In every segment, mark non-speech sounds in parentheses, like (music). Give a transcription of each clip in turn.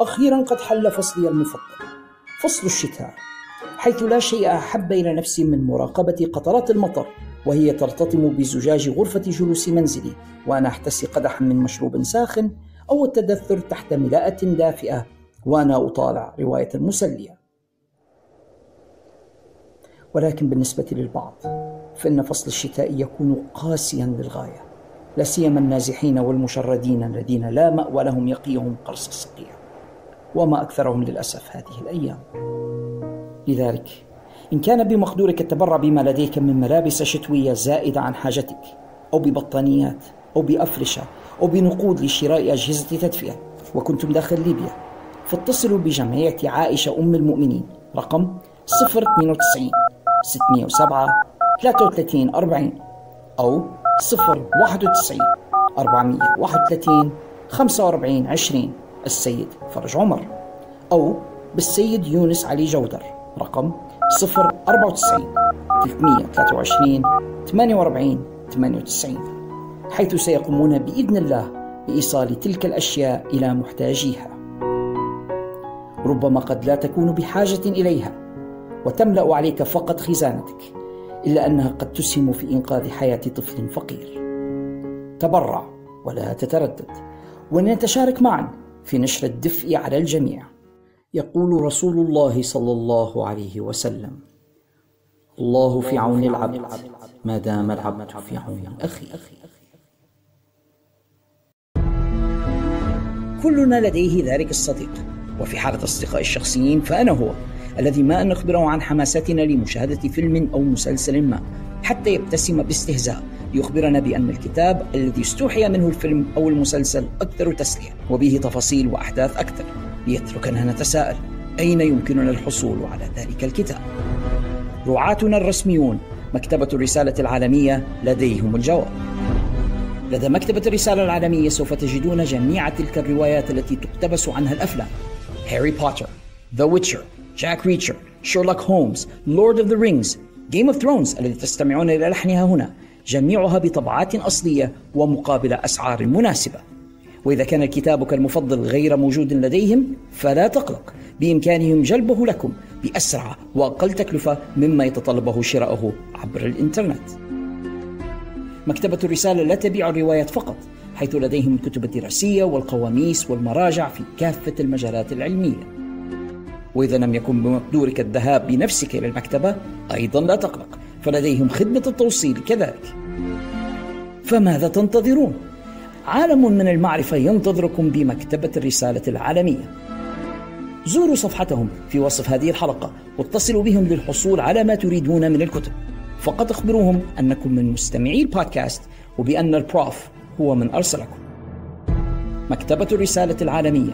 أخيرا قد حل فصلي المفضل فصل الشتاء حيث لا شيء أحب إلى نفسي من مراقبة قطرات المطر وهي ترتطم بزجاج غرفة جلوس منزلي وأنا أحتسي قدحا من مشروب ساخن أو التدثر تحت ملاءة دافئة وأنا أطالع رواية مسلية. ولكن بالنسبة للبعض فإن فصل الشتاء يكون قاسيا للغاية لا سيما النازحين والمشردين الذين لا مأوى لهم يقيهم قرص الصقيع وما أكثرهم للأسف هذه الأيام. لذلك إن كان بمقدورك التبرع بما لديك من ملابس شتوية زائدة عن حاجتك أو ببطانيات أو بأفرشة أو بنقود لشراء أجهزة تدفئة وكنتم داخل ليبيا فاتصلوا بجمعية عائشة أم المؤمنين رقم 092 607 33 40 أو 091 431 45 20 السيد فرج عمر أو بالسيد يونس علي جودر رقم 094 323 48 98 حيث سيقومون بإذن الله بإيصال تلك الأشياء إلى محتاجيها. ربما قد لا تكون بحاجة إليها وتملأ عليك فقط خزانتك إلا أنها قد تسهم في إنقاذ حياة طفل فقير. تبرع ولا تتردد ولنتشارك معا في نشر الدفء على الجميع. يقول رسول الله صلى الله عليه وسلم الله في عون العبد ما دام العبد في عون أخيه كلنا لديه ذلك الصديق. وفي حالة أصدقاء الشخصيين فأنا هو الذي ما أن نخبره عن حماستنا لمشاهدة فيلم أو مسلسل ما حتى يبتسم باستهزاء. ليخبرنا بأن الكتاب الذي استوحي منه الفيلم أو المسلسل أكثر تسلية وبه تفاصيل وأحداث أكثر ليتركنا نتساءل أين يمكننا الحصول على ذلك الكتاب؟ رعاتنا الرسميون مكتبة الرسالة العالمية لديهم الجواب. لدى مكتبة الرسالة العالمية سوف تجدون جميع تلك الروايات التي تقتبس عنها الأفلام. Harry Potter The Witcher Jack Reacher Sherlock Holmes Lord of the Rings Game of Thrones الذي تستمعون إلى لحنها هنا. جميعها بطبعات أصلية ومقابل أسعار مناسبة. وإذا كان كتابك المفضل غير موجود لديهم فلا تقلق. بإمكانهم جلبه لكم بأسرع وأقل تكلفة مما يتطلبه شراؤه عبر الإنترنت. مكتبة الرسالة لا تبيع الروايات فقط حيث لديهم الكتب الدراسية والقواميس والمراجع في كافة المجالات العلمية. وإذا لم يكن بمقدورك الذهاب بنفسك إلى المكتبة أيضا لا تقلق. فلديهم خدمة التوصيل كذلك. فماذا تنتظرون؟ عالم من المعرفة ينتظركم بمكتبة الرسالة العالمية. زوروا صفحتهم في وصف هذه الحلقة واتصلوا بهم للحصول على ما تريدون من الكتب. فقط أخبروهم أنكم من مستمعي البودكاست وبأن ال Prof هو من أرسلكم. مكتبة الرسالة العالمية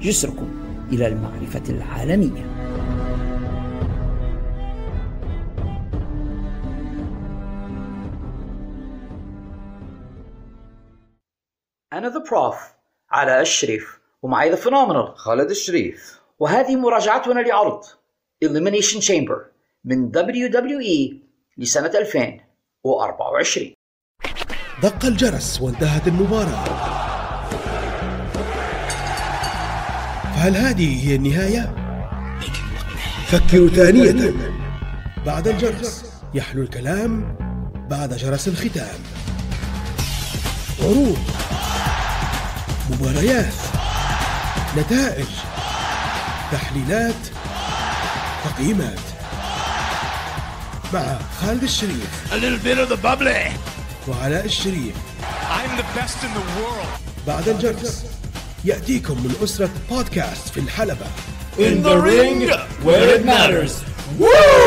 جسركم إلى المعرفة العالمية. أنا The Prof على الشريف ومعي The Phenomenal خالد الشريف. وهذه مراجعتنا لعرض Elimination Chamber من WWE لسنة 2024 دق الجرس وانتهت المباراة. فهل هذه هي النهاية؟ فكروا ثانية. بعد الجرس يحلو الكلام بعد جرس الختام. عروض. مباريات نتائج تحليلات تقييمات مع خالد الشريف A little bit of the bubbly. وعلاء الشريف I'm the best in the world. بعد الجرس يأتيكم من أسرة بودكاست في الحلبة In the ring where it matters. Woo!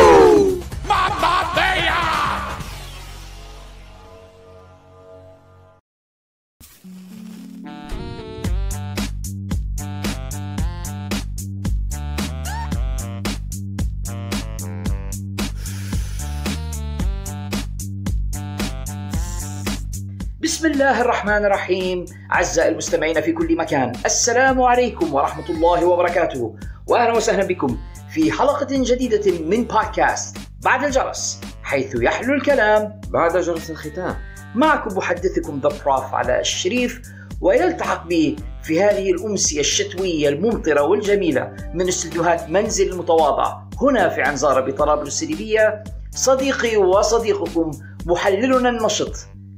الله الرحمن الرحيم. أعزائي المستمعين في كل مكان السلام عليكم ورحمة الله وبركاته. وأهلا وسهلا بكم في حلقة جديدة من بودكاست بعد الجرس حيث يحلو الكلام. بعد جرس الختام. معكم محدثكم ذا بروف على الشريف ويلتحق به في هذه الأمسية الشتوية الممطرة والجميلة من استديوهات منزل المتواضع. هنا في عنزارة بطرابلس الليبية صديقي وصديقكم محللنا النشط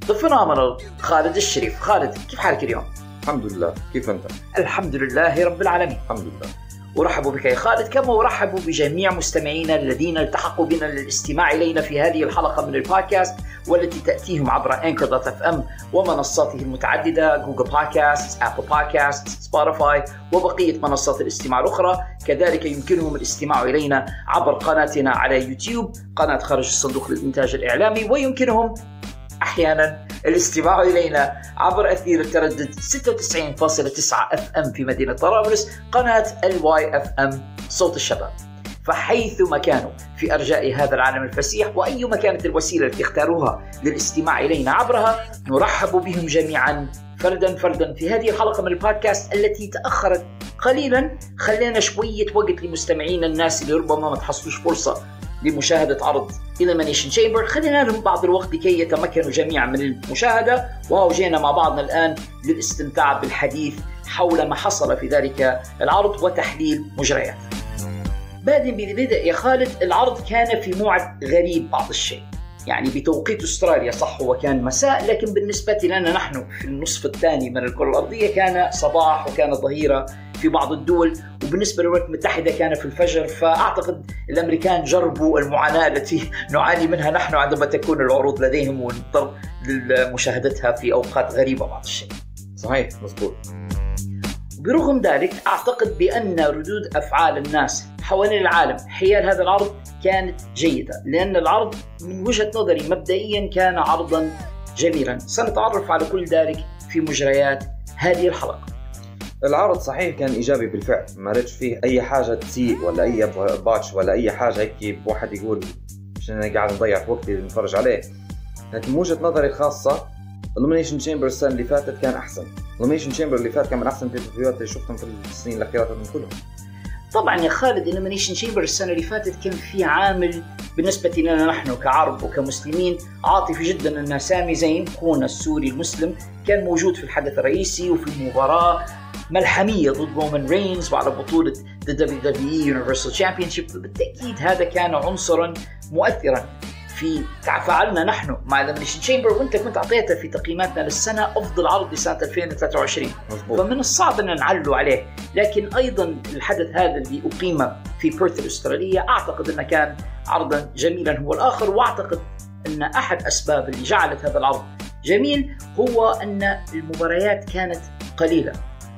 The Phenomenal خالد الشريف خالد كيف حالك اليوم؟ الحمد لله. كيف أنت؟ الحمد لله رب العالمين. الحمد لله. أرحب بك يا خالد. كما أرحب بجميع مستمعينا الذين التحقوا بنا للاستماع إلينا في هذه الحلقة من البودكاست والتي تأتيهم عبر Anchor dot FM ومنصاته المتعددة Google Podcast، Apple Podcast، Spotify وبقية منصات الاستماع الأخرى. كذلك يمكنهم الاستماع إلينا عبر قناتنا على يوتيوب قناة خارج الصندوق للإنتاج الإعلامي ويمكنهم أحيانا الاستماع إلينا عبر أثير التردد 96.9 FM في مدينة طرابلس قناة ال Y FM صوت الشباب. فحيثما كانوا في أرجاء هذا العالم الفسيح وايما كانت الوسيلة التي اختاروها للاستماع إلينا عبرها نرحب بهم جميعا فردا فردا في هذه الحلقة من البودكاست التي تأخرت قليلا. خلينا شوية وقت لمستمعينا الناس اللي ربما ما تحصلوش فرصة لمشاهدة عرض Elimination Chamber. خلينا لهم بعض الوقت لكي يتمكنوا جميعا من المشاهدة. وهو جينا مع بعضنا الآن للاستمتاع بالحديث حول ما حصل في ذلك العرض وتحليل مجريات. بادئ ببدء يا خالد العرض كان في موعد غريب بعض الشيء. يعني بتوقيت أستراليا صح هو كان مساء لكن بالنسبة لنا نحن في النصف الثاني من الكرة الأرضية كان صباح وكان ظهيرة في بعض الدول وبالنسبة للولايات المتحدة كان في الفجر فأعتقد الأمريكان جربوا المعاناة التي (laughs) نعاني منها نحن عندما تكون العروض لديهم ونضطر لمشاهدتها في أوقات غريبة بعض الشيء. صحيح مضبوط برغم ذلك أعتقد بأن ردود أفعال الناس حوالين العالم حيال هذا العرض كانت جيدة لأن العرض من وجهة نظري مبدئيا كان عرضا جميلا. سنتعرف على كل ذلك في مجريات هذه الحلقة. العرض صحيح كان إيجابي بالفعل ما رأيتش فيه أي حاجة تسيء ولا أي باتش ولا أي حاجة هيك واحد يقول مش أنا قاعد نضيع في وقتي نتفرج عليه. لكن من وجهة نظري الخاصة Elimination Chamber السنة اللي فاتت كان أحسن. Elimination Chamber اللي فات كان من أحسن الفيديوهات اللي شفتهم في السنين الأخيرة من كلهم. طبعا يا خالد Elimination Chamber السنة اللي فاتت كان في عامل بالنسبة لنا نحن كعرب وكمسلمين عاطفي جدا إن سامي زين اخونا السوري المسلم كان موجود في الحدث الرئيسي وفي المباراة ملحمية ضد رومان رينز وعلى بطولة The WWE Universal Championship. بالتأكيد هذا كان عنصرا مؤثرا. في تفاعلنا نحن مع Elimination Chamber وانت كنت اعطيتها في تقييماتنا للسنة افضل عرض لسنة 2023 مزبوط. فمن الصعب إن نعلو عليه. لكن أيضا الحدث هذا اللي اقيم في بيرث الاستراليه أعتقد إنه كان عرضا جميلا هو الآخر وأعتقد إن أحد أسباب اللي جعلت هذا العرض جميل هو إن المباريات كانت قليلة.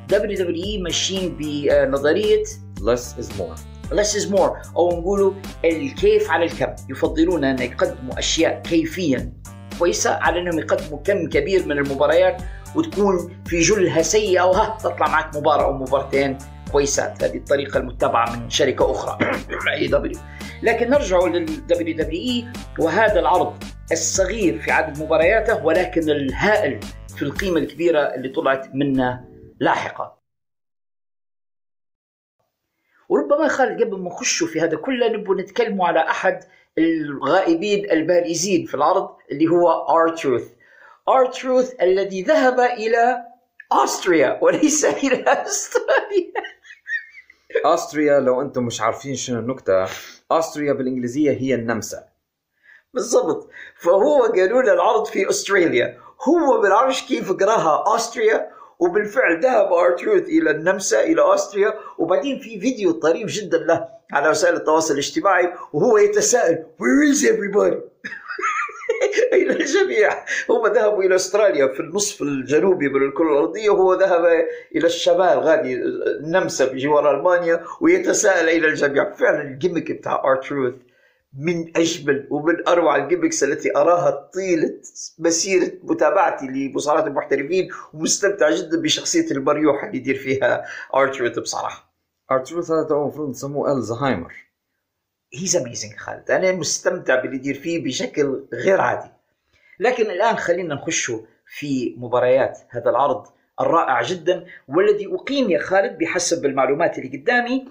WWE ماشيين بنظرية less is more. Less is more. أو نقولوا الكيف على الكم. يفضلون أن يقدموا أشياء كيفيا كويسة على أنهم يقدموا كم كبير من المباريات وتكون في جلها سيئة وها تطلع معك مباراة أو مباراتين كويسات هذه الطريقة المتبعة من شركة أخرى. (coughs) AEW. لكن نرجع لل WWE وهذا العرض الصغير في عدد مبارياته ولكن الهائل في القيمة الكبيرة اللي طلعت منه لاحقا. وربما خالد قبل ما نخشوا في هذا كله نبغى نتكلموا على أحد الغائبين البارزين في العرض اللي هو R-Truth R-Truth الذي ذهب إلى استريا وليس إلى أستراليا. أستريا لو أنتم مش عارفين شنو النكتة أستريا بالإنجليزية هي النمسا. بالضبط. فهو قالوا له العرض في أستراليا. هو ما بيعرفش كيف قراها أستريا؟ وبالفعل ذهب R-Truth إلى النمسا إلى أستريا وبعدين في فيديو طريف جدا له على وسائل التواصل الاجتماعي وهو يتساءل where is everybody (laughs) أين الجميع؟ هم ذهبوا إلى أستراليا في النصف الجنوبي من الكرة الأرضية وهو ذهب إلى الشمال غادي النمسا بجوار ألمانيا ويتساءل أين الجميع فعلا ال gimmick بتاع R-Truth من أجمل ومن أروع ال gimmicks التي أراها طيلة مسيرة متابعتي لمصارعة المحترفين ومستمتع جدا بشخصية المريوحة اللي يدير فيها R-Truth بصراحة. ارتروث هذا المفروض نسموه الزهايمر He's amazing خالد أنا مستمتع باللي يدير فيه بشكل غير عادي. لكن الآن خلينا نخش في مباريات هذا العرض الرائع جدا والذي أقيم يا خالد بحسب المعلومات اللي قدامي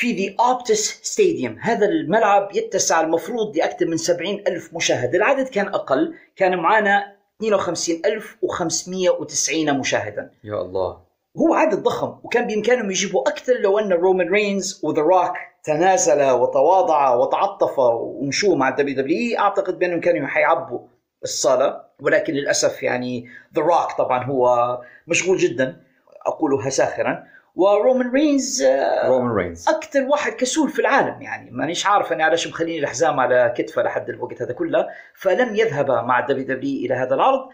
في the Optus Stadium هذا الملعب يتسع المفروض لأكثر من 70 ألف مشاهد. العدد كان أقل كان معنا 52590 مشاهدا. يا الله. هو عدد ضخم وكان بإمكانهم يجيبوا أكثر لو أن رومان رينز و The Rock تنازل وتواضع وتعاطف ومشوا مع ال WW أعتقد بأنهم كانوا حيعبوا الصالة. ولكن للأسف يعني The Rock طبعا هو مشغول جدا. اقولها ساخرا. ورومان رينز رومان رينز. أكثر واحد كسول في العالم يعني. مانيش عارف أنا علاش مخليني الحزام على كتفه لحد الوقت هذا كله. فلم يذهب مع ال WW إلى هذا العرض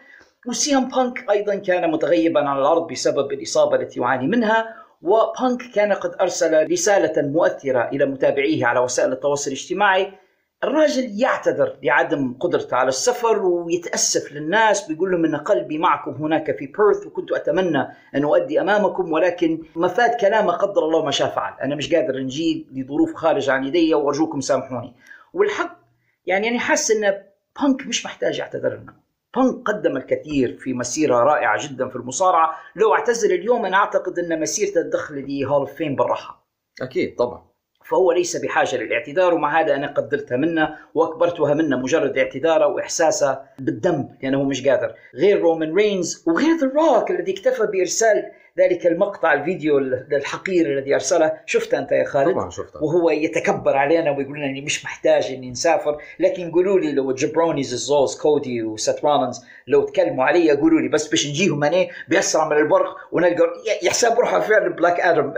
و CM Punk أيضا كان متغيبا عن العرض بسبب الإصابة التي يعاني منها. وبانك كان قد أرسل رسالة مؤثرة إلى متابعيه على وسائل التواصل الاجتماعي. الراجل يعتذر لعدم قدرته على السفر ويتأسف للناس بيقول لهم إن قلبي معكم هناك في بيرث وكنت أتمنى أن أؤدي أمامكم ولكن مفاد كلامه قدر الله ما شاء فعل. أنا مش قادر نجي لظروف خارج عن يدي وأرجوكم سامحوني. والحق يعني أنا حاسس إن بانك مش محتاج يعتذر لنا. بانك قدم الكثير في مسيرة رائعة جدا في المصارعة. لو اعتزل اليوم أنا أعتقد أن مسيرته تدخل لي Hall of Fame بالراحة. أكيد طبعا. فهو ليس بحاجة للاعتذار ومع هذا أنا قدرتها منه وأكبرتها منه مجرد اعتذاره وإحساسه بالذنب لأنه مش قادر. غير رومان رينز وغير The Rock الذي اكتفى بإرسال ذلك المقطع الفيديو الحقير الذي أرسله. شفته أنت يا خالد؟ طبعا شفتها وهو يتكبر علينا ويقول لنا إني مش محتاج إني نسافر. لكن قولوا لي لو jabronis الزوز كودي وسيث رولنز لو تكلموا علي قولوا لي بس باش نجيهم أنا بأسرع من البرق ونلقى يحسب روحه فعلا بلاك آدم.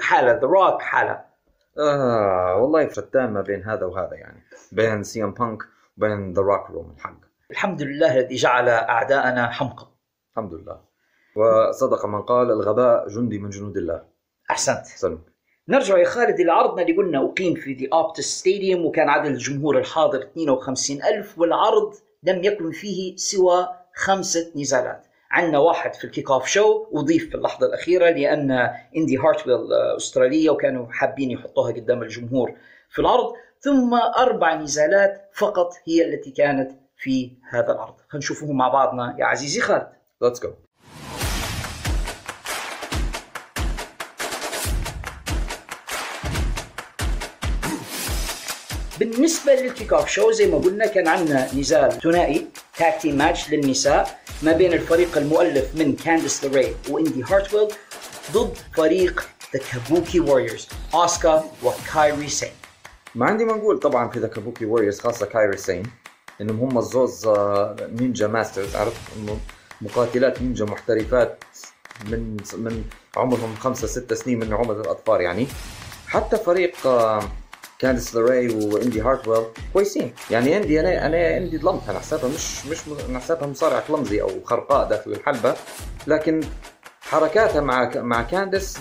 حالة The Rock حالة. آه والله شتان ما بين هذا وهذا يعني بين CM Punk وبين The Rock روم الحق. الحمد لله الذي جعل أعداءنا حمقى. الحمد لله. وصدق من قال الغباء جندي من جنود الله. أحسنت. سلم. نرجع يا خالد إلى عرضنا اللي قلنا أقيم في the Optus Stadium وكان عدد الجمهور الحاضر 52 ألف والعرض لم يكن فيه سوى خمسة نزالات. عندنا واحد في ال kickoff show وضيف في اللحظة الأخيرة لأن اندي هارتويل أسترالية وكانوا حابين يحطوها قدام الجمهور في العرض ثم أربع نزالات فقط هي التي كانت في هذا العرض خلينا نشوفهم مع بعضنا. يا عزيزي خالد. Let's go بالنسبة لل kickoff show زي ما قلنا كان عندنا نزال ثنائي. Tag team match للنساء ما بين الفريق المؤلف من كانديس لوري وإندي هارتويل ضد فريق The Kabuki Warriors اوسكا وكايري سين ما عندي ما نقول طبعا في The Kabuki Warriors خاصة كايري سين إنهم هم الزوز آه، ninja masters عرفت؟ مقاتلات نينجا محترفات من من عمرهم خمسة ستة سنين من عمر الأطفال يعني. حتى فريق كانديس لوري واندي هارتويل كويسين. يعني اندي أنا أنا اندي ظلمتها أنا حسابها مش مش أنا حسابها مصارع clumsy أو خرقاء داخل الحلبة. لكن حركاتها مع مع كانديس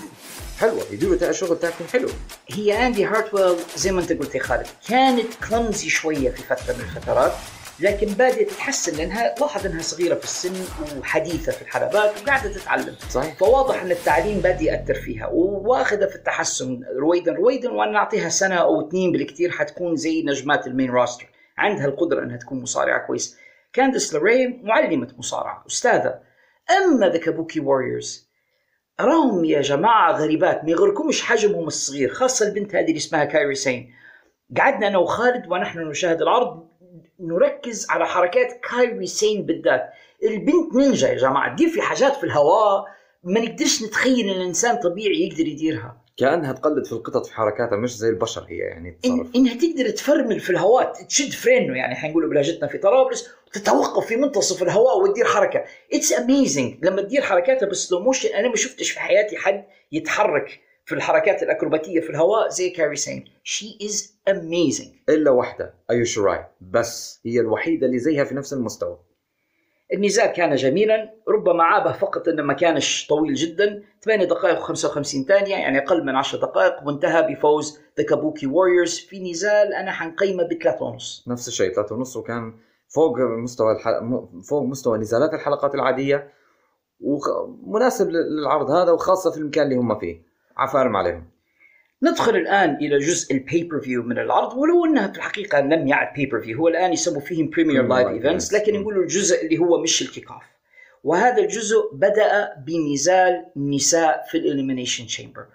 حلوة يديروا شغل tag حلو. هي اندي هارتويل زي ما أنت قلت يا خالد كانت clumsy شوية في فترة من الفترات. لكن بادئه تتحسن لانها لاحظ أنها صغيرة في السن وحديثة في الحلبات وقاعدة تتعلم. صحيح. فواضح أن التعليم بادئ ياثر فيها واخذه في التحسن. رويدا رويدا وأنا نعطيها سنة أو اثنين بالكثير حتكون زي نجمات ال main roster. عندها القدرة أنها تكون مصارعة كويس. كانديس لوري معلمة مصارعة. أستاذة أما The Kabuki Warriors اراهم يا جماعة غريبات ما يغركمش حجمهم الصغير خاصة البنت هذه اللي اسمها كايري سين. قعدنا أنا وخالد ونحن نشاهد العرض نركز على حركات كايري سين بالذات. البنت نينجا يا جماعة تدير في حاجات في الهواء ما نقدرش نتخيل إن الإنسان طبيعي يقدر يديرها. كأنها تقلد في القطط في حركاتها مش زي البشر هي يعني إن إنها تقدر تفرمل في الهواء تشد فرينه يعني حنقول بلهجتنا في طرابلس وتتوقف في منتصف الهواء وتدير حركة. It's amazing لما تدير حركاتها ب slow motion أنا ما شفتش في حياتي حد يتحرك في الحركات الأكروباتية في الهواء زي كاري سين. She is amazing إلا واحدة. ايو شراي بس هي الوحيدة اللي زيها في نفس المستوى. النزال كان جميلا. ربما عابه فقط انه ما كانش طويل جدا. 8 دقائق و55 ثانية يعني أقل من 10 دقائق. وانتهى بفوز ذا كابوكي ووريرز في نزال أنا حنقيمه بثلاثة ونص. نفس الشيء ثلاثة ونص وكان فوق مستوى الح... م- فوق مستوى نزالات الحلقات العادية. ومناسب للعرض هذا وخاصة في المكان اللي هم فيه. عفارم عليهم. ندخل الآن إلى جزء ال pay-per-view من العرض ولو أنها في الحقيقة لم يعد pay-per-view هو الآن يسموا فيهم premium live events. لكن. يقولوا الجزء اللي هو مش ال kickoff وهذا الجزء بدأ بنزال نساء في ال elimination chamber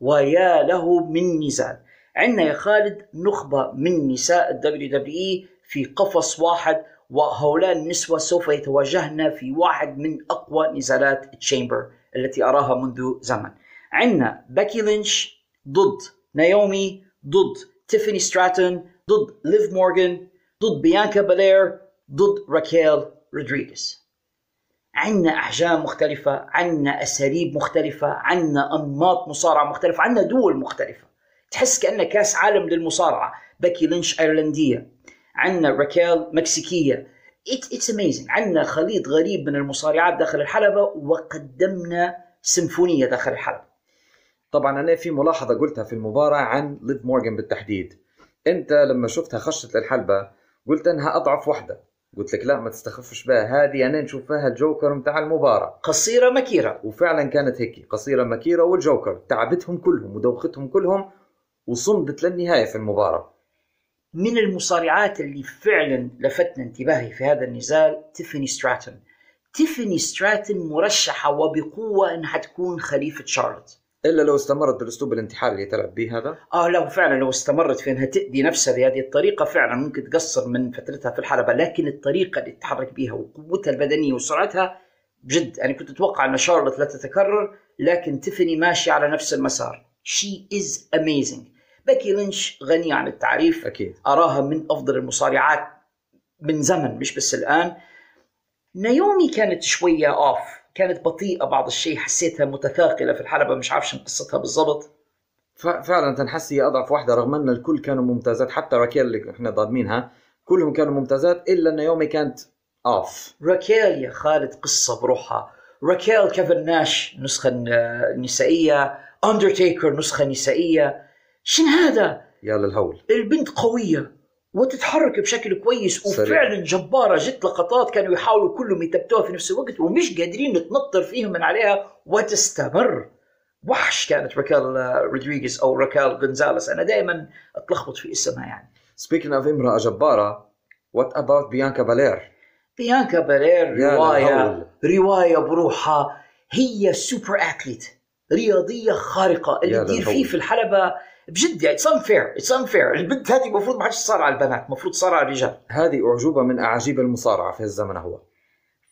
ويا له من نزال. عندنا يا خالد نخبة من نساء الدبليو دبليو اي في قفص واحد وهؤلاء النسوة سوف يتواجهن في واحد من أقوى نزالات chamber التي أراها منذ زمن. عندنا باكي لينش ضد نايومي ضد تيفاني ستراتون ضد ليف مورغان ضد بيانكا بالير ضد راكيل رودريغيز عندنا أحجام مختلفة عندنا أساليب مختلفة عندنا أنماط مصارعة مختلفة عندنا دول مختلفة. تحس كأنه كأس عالم للمصارعة. باكي لينش إيرلندية. عندنا راكيل مكسيكية. it's amazing عندنا خليط غريب من المصارعات داخل الحلبة وقدمن سيمفونية داخل الحلبة. طبعا أنا في ملاحظة قلتها في المباراة عن ليف مورجان بالتحديد. أنت لما شفتها خشت للحلبة قلت أنها أضعف وحده قلت لك لا ما تستخفش بها. هذه أنا نشوف فيها الجوكر متاع المباراة. قصيرة مكيرة. وفعلا كانت هيك قصيرة مكيرة والجوكر. تعبتهم كلهم ودوختهم كلهم وصمدت للنهاية في المباراة. من المصارعات اللي فعلا لفتنا انتباهي في هذا النزال تيفاني ستراتون. تيفاني ستراتون مرشحة وبقوة أنها تكون خليفة شارلوت. إلا لو استمرت بالأسلوب الانتحاري اللي تلعب به هذا؟ آه لو فعلا لو استمرت في إنها تأذي نفسها بهذه الطريقة فعلا ممكن تقصر من فترتها في الحلبة لكن الطريقة اللي تتحرك بها وقوتها البدنية وسرعتها بجد أنا كنت أتوقع أن شارلوت لا تتكرر لكن تيفاني ماشية على نفس المسار. she is amazing باكي لينش غنية عن التعريف. أكيد. أراها من أفضل المصارعات من زمن مش بس الآن. نايومي كانت شوية off كانت بطيئة بعض الشيء حسيتها متثاقلة في الحلبة مش عارف شو قصتها بالضبط. فعلا تنحس هي أضعف واحدة رغم أن الكل كانوا ممتازات حتى راكيل اللي إحنا ظالمينها كلهم كانوا ممتازات إلا نايومي كانت off راكيل يا خالد قصة بروحها. راكيل كيفن ناش نسخة نسائية. أندرتيكر نسخة نسائية. شن هذا؟ يا للهول. البنت قوية. وتتحرك بشكل كويس. وفعلا جبارة جت لقطات كانوا يحاولوا كلهم يثبتوها في نفس الوقت ومش قادرين تنطر فيهم من عليها وتستمر. وحش كانت راكال رودريغيز أو راكال غونزاليس. أنا دائما أتلخبط في اسمها يعني. speaking of إمرأة جبارة what about بيانكا بالير بيانكا بالير للهول. رواية بروحها. هي super athlete رياضية خارقة. اللي تدير. فيه في الحلبة بجد يعني it's unfair it's unfair البنت هذه المفروض ما عادش تصارع على البنات المفروض تصارع على الرجال. هذه أعجوبة من أعاجيب المصارعة في الزمن هو.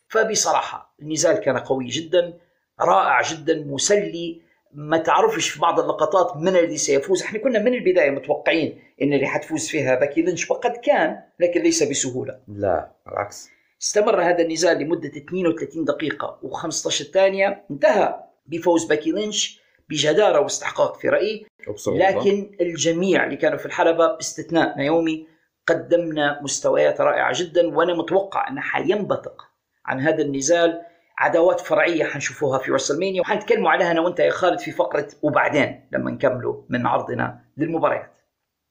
فبصراحة النزال كان قوي جدا رائع جدا مسلي. ما تعرفش في بعض اللقطات من الذي سيفوز. إحنا كنا من البداية متوقعين إن اللي حتفوز فيها باكي لينش وقد كان لكن ليس بسهولة. لا بالعكس. استمر هذا النزال لمدة 32 دقيقة و15 ثانية. انتهى بفوز باكي لينش. بجدارة واستحقاق في رأيي. أبصر لكن الجميع اللي كانوا في الحلبة باستثناء نايومي قدمن مستويات رائعة جدا وأنا متوقع أنه حينبثق عن هذا النزال عداوات فرعية حنشوفوها في رسلمانيا وحنتكلموا عليها أنا وأنت يا خالد في فقرة وبعدين لما نكملوا من عرضنا للمباريات.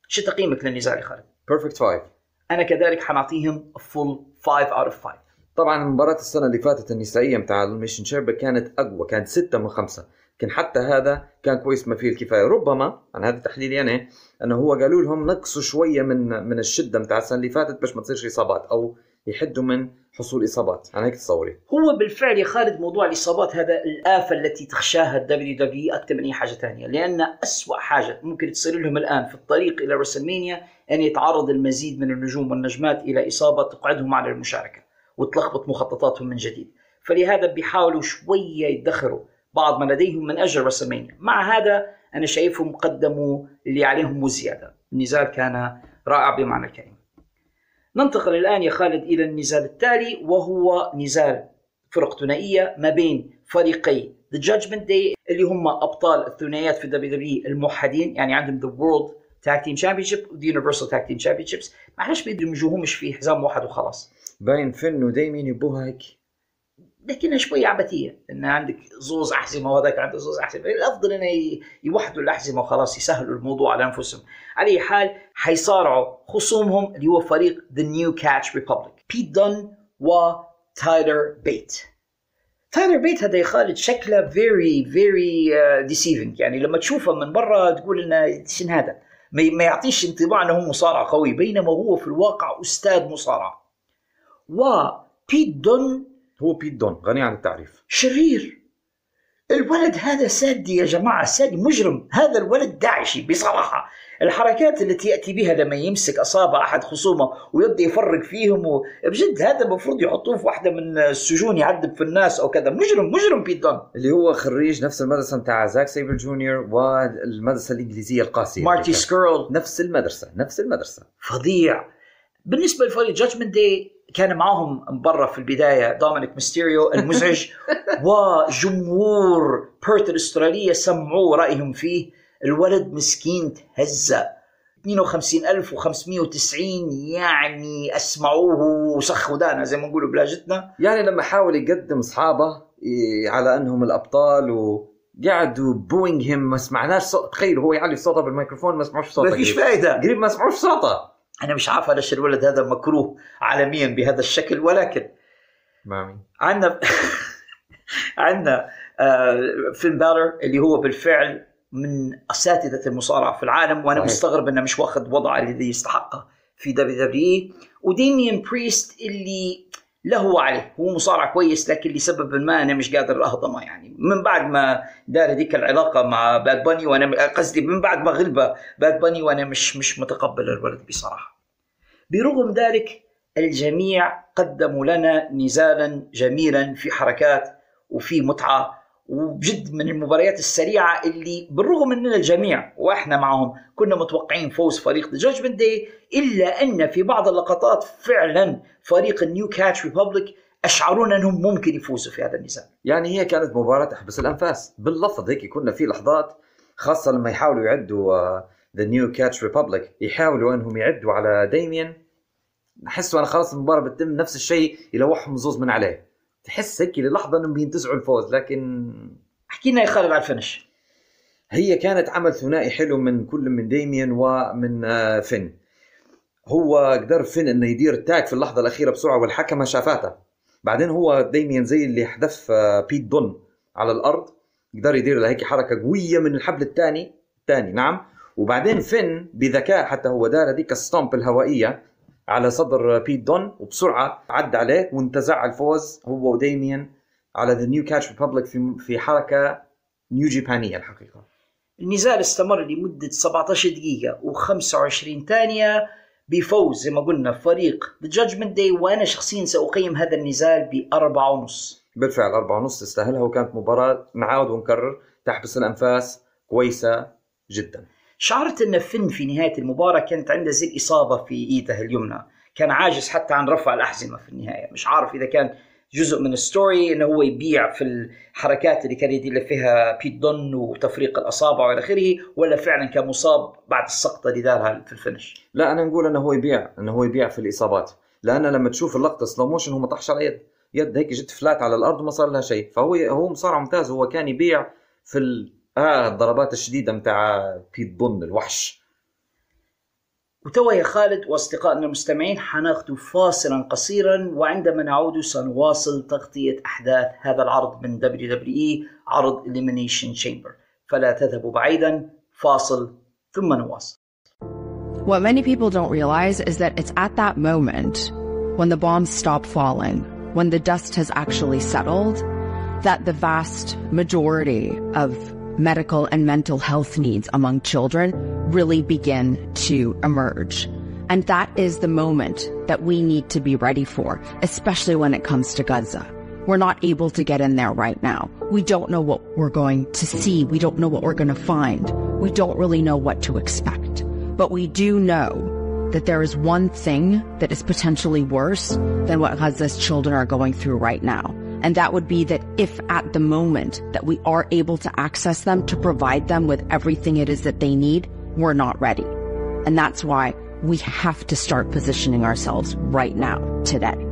شو تقييمك للنزال يا خالد؟ perfect five أنا كذلك حنعطيهم full 5 out of 5 طبعا مباراة السنة اللي فاتت النسائية متاع ال elimination chamber كانت أقوى كانت ستة من خمسة. لكن حتى هذا كان كويس ما فيه الكفاية. ربما عن هذا تحليلي أنا أنه هو قالوا لهم نقصوا شوية من من الشدة متاع السنة اللي فاتت باش ما تصيرش إصابات أو يحدوا من حصول إصابات. أنا هيك تصوري. هو بالفعل يا خالد موضوع الإصابات هذا الآفة التي تخشاها الدبليو دبليو أكثر من أي حاجة ثانية لأن أسوأ حاجة ممكن تصير لهم الآن في الطريق إلى رسلمانيا أن يتعرض المزيد من النجوم والنجمات إلى إصابة تقعدهم على المشاركة وتلخبط مخططاتهم من جديد. فلهذا بيحاولوا شوية يدخروا بعض ما لديهم من أجل رسلمانيا مع هذا أنا شايفهم قدموا اللي عليهم وزيادة. النزال كان رائع بمعنى الكلمة. ننتقل الآن يا خالد إلى النزال التالي وهو نزال فرق ثنائية ما بين فريقي The Judgment Day اللي هم أبطال الثنائيات في WWE الموحدين يعني عندهم The World Tag Team Championship و The Universal Tag Team Championships. معلش بيدمجوهمش في حزام واحد وخلاص. باين فين ودايما يبوها هيك. لكنها شوية عبثية إن عندك زوز أحزمة وهذاك عنده زوز أحزمة. الأفضل إنه ي- يوحدوا الأحزمة وخلاص يسهلوا الموضوع على أنفسهم. على أي حال حيصارعوا خصومهم اللي هو فريق The New Catch Republic بيت دون وتايلر بيت. تايلر بيت هذا يا خالد شكله very uh, deceiving. يعني لما تشوفه من برا تقول إنه شن هذا؟ ما يعطيش انطباع إنه مصارع قوي بينما هو في الواقع أستاذ مصارعه وبيت دون هو بيت دون غني عن التعريف. شرير. الولد هذا سادي يا جماعة سادي مجرم. هذا الولد داعشي بصراحة. الحركات التي يأتي بها لما يمسك أصابع أحد خصومه ويبدأ يفرق فيهم و... بجد هذا المفروض يحطوه في واحدة من السجون يعذب في الناس أو كذا. مجرم مجرم بيت دون. اللي هو خريج نفس المدرسة بتاع زاك سيبر جونيور والمدرسة الإنجليزية القاسية. مارتي سكيرل نفس المدرسة نفس المدرسة. فظيع. بالنسبة لفريق جادجمنت داي كان معاهم برا في البداية دومينيك ميستيريو المزعج (laughs) وجمهور بيرث الأسترالية سمعوا رأيهم فيه. الولد مسكين تهزأ. 52590 يعني أسمعوه وسخوا دانا زي ما نقولوا بلاجتنا. يعني لما حاول يقدم أصحابه على أنهم الأبطال وقعدوا بوينج هيم ما سمعناش صوت. تخيلوا هو يعلي صوته بالميكروفون ما سمعوش صوته. ما فيش قريب. فايدة. قريب ما سمعوش صوته. أنا مش عارف ليش الولد هذا مكروه عالميا بهذا الشكل ولكن عندنا (laughs) عندنا آه، فين بالر اللي هو بالفعل من أساتذة المصارعة في العالم وأنا صحيح. مستغرب إنه مش واخذ وضعه الذي يستحقه في دبليو دبليو وديميان بريست اللي له وعليه هو مصارع كويس لكن لسبب ما أنا مش قادر أهضمه يعني. من بعد ما دار هذيك العلاقة مع باد باني وأنا قصدي من بعد ما غلبه باد باني وأنا مش مش متقبل الولد بصراحة. برغم ذلك الجميع قدموا لنا نزالا جميلا في حركات وفي متعة وبجد من المباريات السريعة اللي بالرغم اننا الجميع وإحنا معهم كنا متوقعين فوز فريق Judgment Day إلا أن في بعض اللقطات فعلا فريق ال New Catch Republic اشعرونا أنهم ممكن يفوزوا في هذا النزال يعني هي كانت مباراة تحبس الأنفاس. باللفظ هيك كنا في لحظات خاصة لما يحاولوا يعدوا The New Catch Republic يحاولوا أنهم يعدوا على ديميان نحس وأنا خلاص المباراة بتتم نفس الشيء يلوحهم زوز من عليه. تحس هيك للحظة إنهم بينتزعوا الفوز لكن احكي لنا يا خالد على ال finish. هي كانت عمل ثنائي حلو من كل من ديميان ومن آه، فين. هو قدر فين إنه يدير ال tag في اللحظة الأخيرة بسرعة والحكمة شافاتها. بعدين هو ديميان زي اللي حدف آه، بيت دون على الأرض قدر يدير له هيك حركة قوية من الحبل الثاني الثاني نعم. وبعدين فين بذكاء حتى هو دار هذيك ال stomp الهوائية على صدر بيت دون وبسرعة عدى عليه وانتزع الفوز هو وديميان على The New Catch Republic في في حركة نيو جيبانية الحقيقة. النزال استمر لمدة 17 دقيقة و25 ثانية بفوز زي ما قلنا فريق The Judgment Day وأنا شخصيا سأقيم هذا النزال بأربعة ونص. بالفعل أربعة ونص تستاهلها وكانت مباراة نعاود ونكرر تحبس الأنفاس كويسة جدا. شعرت أن فين في نهاية المباراة كانت عنده زي الإصابة في إيده اليمنى. كان عاجز حتى عن رفع الأحزمة في النهاية. مش عارف إذا كان جزء من ال story إنه هو يبيع في الحركات اللي كان يدير فيها بيت دون وتفريق الأصابع وإلى آخره ولا فعلا كان مصاب بعد السقطة اللي دارها في ال finish. لا أنا نقول أنه هو يبيع أنه هو يبيع في الإصابات. لأن لما تشوف اللقطة slow motion هو ما طحش على يد. يد هيك جت flat على الأرض وما صار لها شيء. فهو هو مصارع ممتاز. هو كان يبيع في ال... آه الضربات الشديدة متاع بيت دون الوحش. وتوا يا خالد وأصدقائنا المستمعين حناخذ فاصلا قصيرا وعندما نعود سنواصل تغطية أحداث هذا العرض من دبليو دبليو إي عرض Elimination Chamber فلا تذهبوا بعيدا فاصل ثم نواصل. What many people don't realize is that it's at that moment when the bombs stop falling, when the dust has actually settled, that the vast majority of medical and mental health needs among children really begin to emerge. And that is the moment that we need to be ready for, especially when it comes to Gaza. We're not able to get in there right now. We don't know what we're going to see. We don't know what we're going to find. We don't really know what to expect. But we do know that there is one thing that is potentially worse than what Gaza's children are going through right now. And that would be that if at the moment that we are able to access them to provide them with everything it is that they need, we're not ready. And that's why we have to start positioning ourselves right now, today.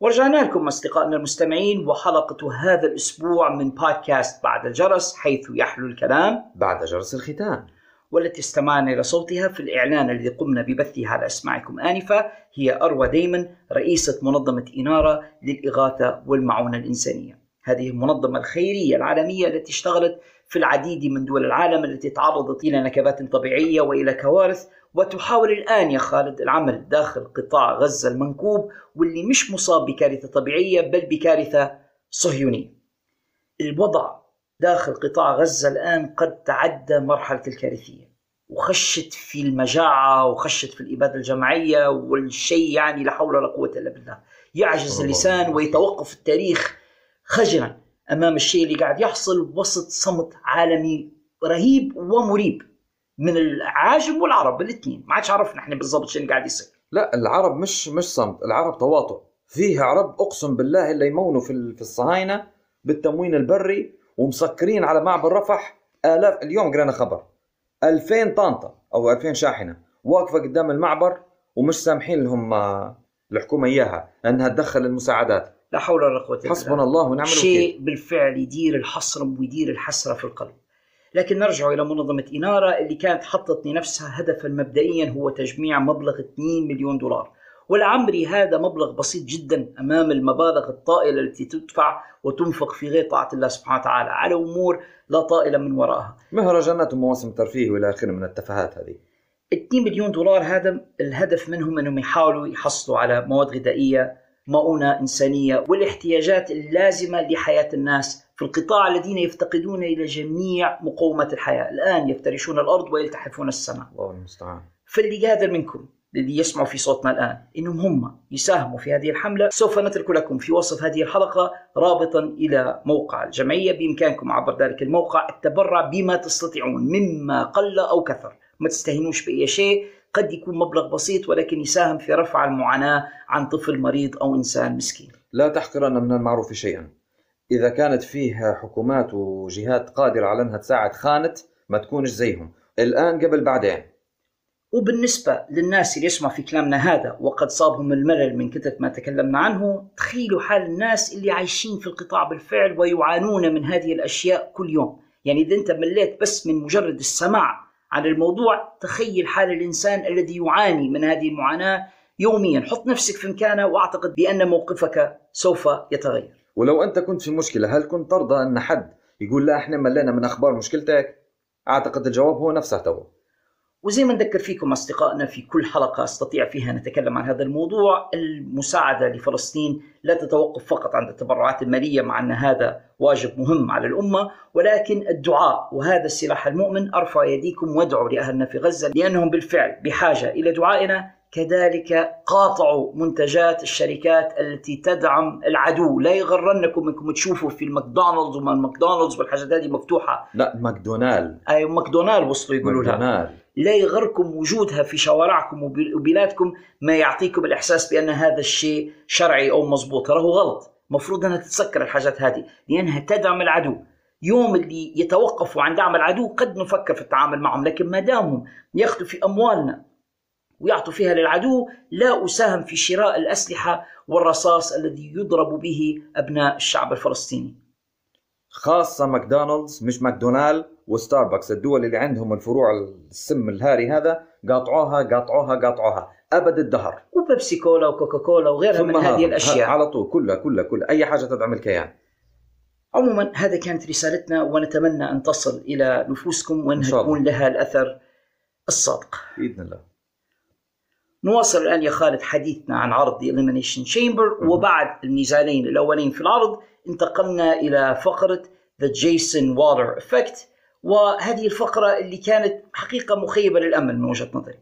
ورجعنا لكم أصدقائنا المستمعين وحلقة هذا الأسبوع من بودكاست بعد الجرس حيث يحلو الكلام بعد جرس الختام والتي استمعنا إلى صوتها في الإعلان الذي قمنا ببثه على أسماعكم آنفة. هي أروى ديمن رئيسة منظمة إنارة للإغاثة والمعونة الإنسانية. هذه المنظمة الخيرية العالمية التي اشتغلت في العديد من دول العالم التي تعرضت إلى نكبات طبيعية وإلى كوارث. وتحاول الآن يا خالد العمل داخل قطاع غزة المنكوب واللي مش مصاب بكارثة طبيعية بل بكارثة صهيونية. الوضع داخل قطاع غزة الآن قد تعدى مرحلة الكارثية. وخشت في المجاعة وخشت في الإبادة الجماعية والشيء يعني لا حول ولا قوة إلا بالله. يعجز اللسان ويتوقف التاريخ خجلا أمام الشيء اللي قاعد يحصل وسط صمت عالمي رهيب ومريب من العاجم والعرب الاثنين. ما عادش عرفنا إحنا بالضبط اللي قاعد يصير. لا العرب مش مش صمت العرب تواطؤ. فيه عرب أقسم بالله اللي يمونوا في في الصهاينة بالتموين البري ومسكرين على معبر رفح آلاف اليوم قرينا خبر. 2000 طانطه أو 2000 شاحنة واقفة قدام المعبر ومش سامحين لهم آه، الحكومة إياها انها تدخل المساعدات. لا حول ولا قوة إلا بالله. حسبنا الله ونعم الوكيل. شيء بالفعل يدير الحصرم ويدير الحسرة في القلب. لكن نرجع إلى منظمة إنارة اللي كانت حطت لنفسها هدفا مبدئيا هو تجميع مبلغ 2 مليون دولار. والعمري هذا مبلغ بسيط جدا أمام المبالغ الطائلة التي تدفع وتنفق في غير طاعة الله سبحانه وتعالى. على أمور لا طائلة من وراءها. مهرجانات ومواسم الترفيه والى آخره من التفاهات هذه. 2 مليون دولار هذا الهدف منهم أنهم يحاولوا يحصلوا على مواد غذائية مؤونة إنسانية والاحتياجات اللازمة لحياة الناس في القطاع الذين يفتقدون إلى جميع مقومات الحياة. الآن يفترشون الأرض ويلتحفون السماء. الله المستعان. فاللي قادر منكم. الذي يسمعوا في صوتنا الآن. إنهم هم يساهموا في هذه الحملة. سوف نترك لكم في وصف هذه الحلقة رابطا إلى موقع الجمعية بإمكانكم عبر ذلك الموقع التبرع بما تستطيعون مما قل أو كثر. ما تستهينوش بأي شيء قد يكون مبلغ بسيط ولكن يساهم في رفع المعاناة عن طفل مريض أو إنسان مسكين. لا تحقرن من المعروف شيئا. إذا كانت فيه حكومات وجهات قادرة على أنها تساعد خانت ما تكونش زيهم. الآن قبل بعدين. وبالنسبة للناس اللي يسمع في كلامنا هذا وقد صابهم الملل من كثرة ما تكلمنا عنه تخيلوا حال الناس اللي عايشين في القطاع بالفعل ويعانون من هذه الأشياء كل يوم. يعني إذا أنت مليت بس من مجرد السماع عن الموضوع تخيل حال الإنسان الذي يعاني من هذه المعاناة يوميا. حط نفسك في مكانه وأعتقد بأن موقفك سوف يتغير. ولو أنت كنت في مشكلة هل كنت ترضى أن حد يقول لا إحنا ملينا من أخبار مشكلتك؟ أعتقد الجواب هو نفسه تو. وزي ما نذكر فيكم أصدقائنا في كل حلقة أستطيع فيها نتكلم عن هذا الموضوع المساعدة لفلسطين لا تتوقف فقط عند التبرعات المالية مع أن هذا واجب مهم على الأمة ولكن الدعاء وهذا السلاح المؤمن أرفع يديكم وادعوا لأهلنا في غزة لأنهم بالفعل بحاجة إلى دعائنا. كذلك قاطعوا منتجات الشركات التي تدعم العدو. لا يغرنكم انكم تشوفوا في الماكدونالدز وما الماكدونالدز والحاجات هذه مفتوحة. لا ماكدونال. أي ماكدونال وصلوا يقولوا لها. لا يغركم وجودها في شوارعكم وبلادكم ما يعطيكم الإحساس بأن هذا الشيء شرعي أو مضبوط. راهو غلط. مفروض أنها تتسكر الحاجات هذه. لأنها تدعم العدو. يوم اللي يتوقفوا عن دعم العدو قد نفكر في التعامل معهم. لكن ما دامهم ياخذوا في أموالنا ويعطوا فيها للعدو لتساهم في شراء الأسلحة والرصاص الذي يضرب به أبناء الشعب الفلسطيني. خاصة ماكدونالدز مش ماكدونال وستاربكس الدول اللي عندهم الفروع السم الهاري هذا قاطعوها قاطعوها قاطعوها. أبد الدهر. وبيبسي كولا وكوكا كولا وغيرها من هذه الأشياء. على طول كلها كلها كلها. أي حاجة تدعم الكيان. عموما هذا كانت رسالتنا ونتمنى أن تصل إلى نفوسكم وانها تكون لها الأثر الصادق. بإذن الله. نواصل الآن يا خالد حديثنا عن عرض The Elimination Chamber وبعد النزالين الأولين في العرض انتقلنا إلى فقرة The Jason Water Effect. وهذه الفقرة اللي كانت حقيقة مخيبة للأمل من وجهة نظري.